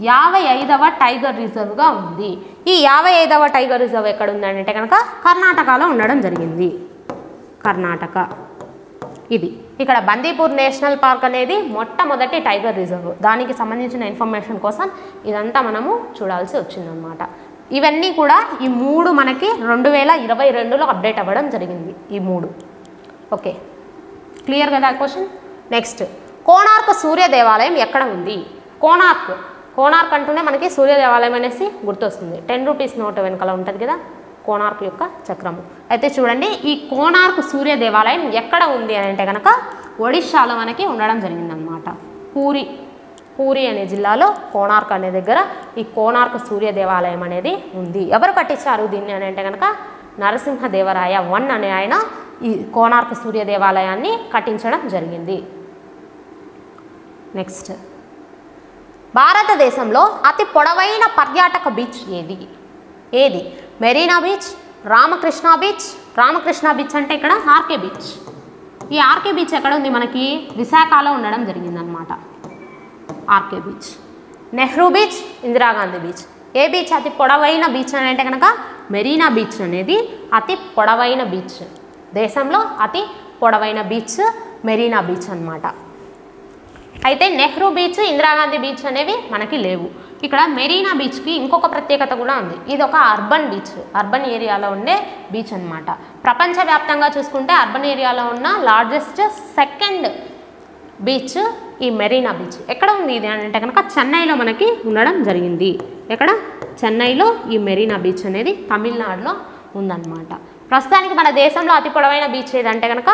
యాభై ఐదవ టైగర్ రిజర్వ్గా ఉంది. ఈ యాభై ఐదవ టైగర్ రిజర్వ్ ఎక్కడ ఉందంటే కనుక కర్ణాటకలో ఉండడం జరిగింది. కర్ణాటక. ఇది. ఇక్కడ బందీపూర్ నేషనల్ పార్క్ అనేది మొట్టమొదటి టైగర్ రిజర్వ్. దానికి సంబంధించిన ఇన్ఫర్మేషన్ కోసం ఇదంతా మనము చూడాల్సి వచ్చిందనమాట ఇవన్నీ కూడా ఈ మూడు మనకి రెండు వేల ఇరవై రెండులో అప్డేట్ అవ్వడం జరిగింది ఈ మూడు. ఓకే. క్లియర్ కదా క్వశ్చన్? నెక్స్ట్. కోణార్క్ సూర్య దేవాలయం ఎక్కడ ఉంది? కోణార్క్. కోణార్క్ అంటూనే మనకి సూర్య దేవాలయం అనేసి గుర్తొస్తుంది. టెన్ రూపీస్ నోట్ వెనకాల ఉంటుంది కదా? కోణార్క్ యొక్క చక్రము. అయితే చూడండి ఈ కోణార్క్ సూర్య దేవాలయం ఎక్కడ ఉంది అని అంటే కనుక ఒడిశాలో మనకి ఉండడం జరిగిందనమాట పూరి పూరి అనే జిల్లాలో కోణార్క్ అనే దగ్గర ఈ కోణార్క్ సూర్య దేవాలయం అనేది ఉంది. ఎవరు కట్టించారు దీన్ని అని అంటే కనుక నరసింహదేవరాయ వన్ అనే ఆయన ఈ కోణార్క్ సూర్య దేవాలయాన్ని కట్టించడం జరిగింది. నెక్స్ట్. భారతదేశంలో అతి పొడవైన పర్యాటక బీచ్ ఏది? ఏది? Marina beach Ramakrishna beach. Ramakrishna beach అంటే ఇక్కడ ఆర్కే బీచ్. ఈ ఆర్కే బీచ్ ఎక్కడ ఉంది? మనకి విశాఖలో ఉండడం జరిగిందనమాట RK beach. Nehru beach Indira Gandhi beach. ఏ బీచ్? అతి పొడవైన బీచ్ అని అంటే కనుక మెరీనా బీచ్ అనేది అతి పొడవైన బీచ్. దేశంలో అతి పొడవైన బీచ్ మెరీనా బీచ్ అన్నమాట. అయితే నెహ్రూ బీచ్ ఇందిరాగాంధీ బీచ్ అనేవి మనకి లేవు. ఇక్కడ మెరీనా బీచ్కి ఇంకొక ప్రత్యేకత కూడా ఉంది. ఇది ఒక అర్బన్ బీచ్. అర్బన్ ఏరియాలో ఉండే బీచ్ అన్నమాట. ప్రపంచవ్యాప్తంగా చూసుకుంటే అర్బన్ ఏరియాలో ఉన్న లార్జెస్ట్ సెకండ్ బీచ్ ఈ మెరీనా బీచ్. ఎక్కడ ఉంది ఇది అని అంటే కనుక చెన్నైలో మనకి ఉండడం జరిగింది. ఎక్కడ? చెన్నైలో ఈ మెరీనా బీచ్ అనేది తమిళనాడులో ఉందన్నమాట. ప్రస్తుతానికి మన దేశంలో అతి పొడవైన బీచ్ ఏదంటే కనుక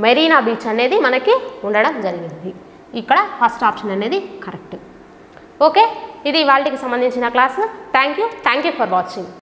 మెరీనా బీచ్ అనేది మనకి ఉండడం జరిగింది. ఇక్కడ ఫస్ట్ ఆప్షన్ అనేది కరెక్ట్. ఓకే? ఇది వాళ్ళకి సంబంధించిన class. Thank you thank you for watching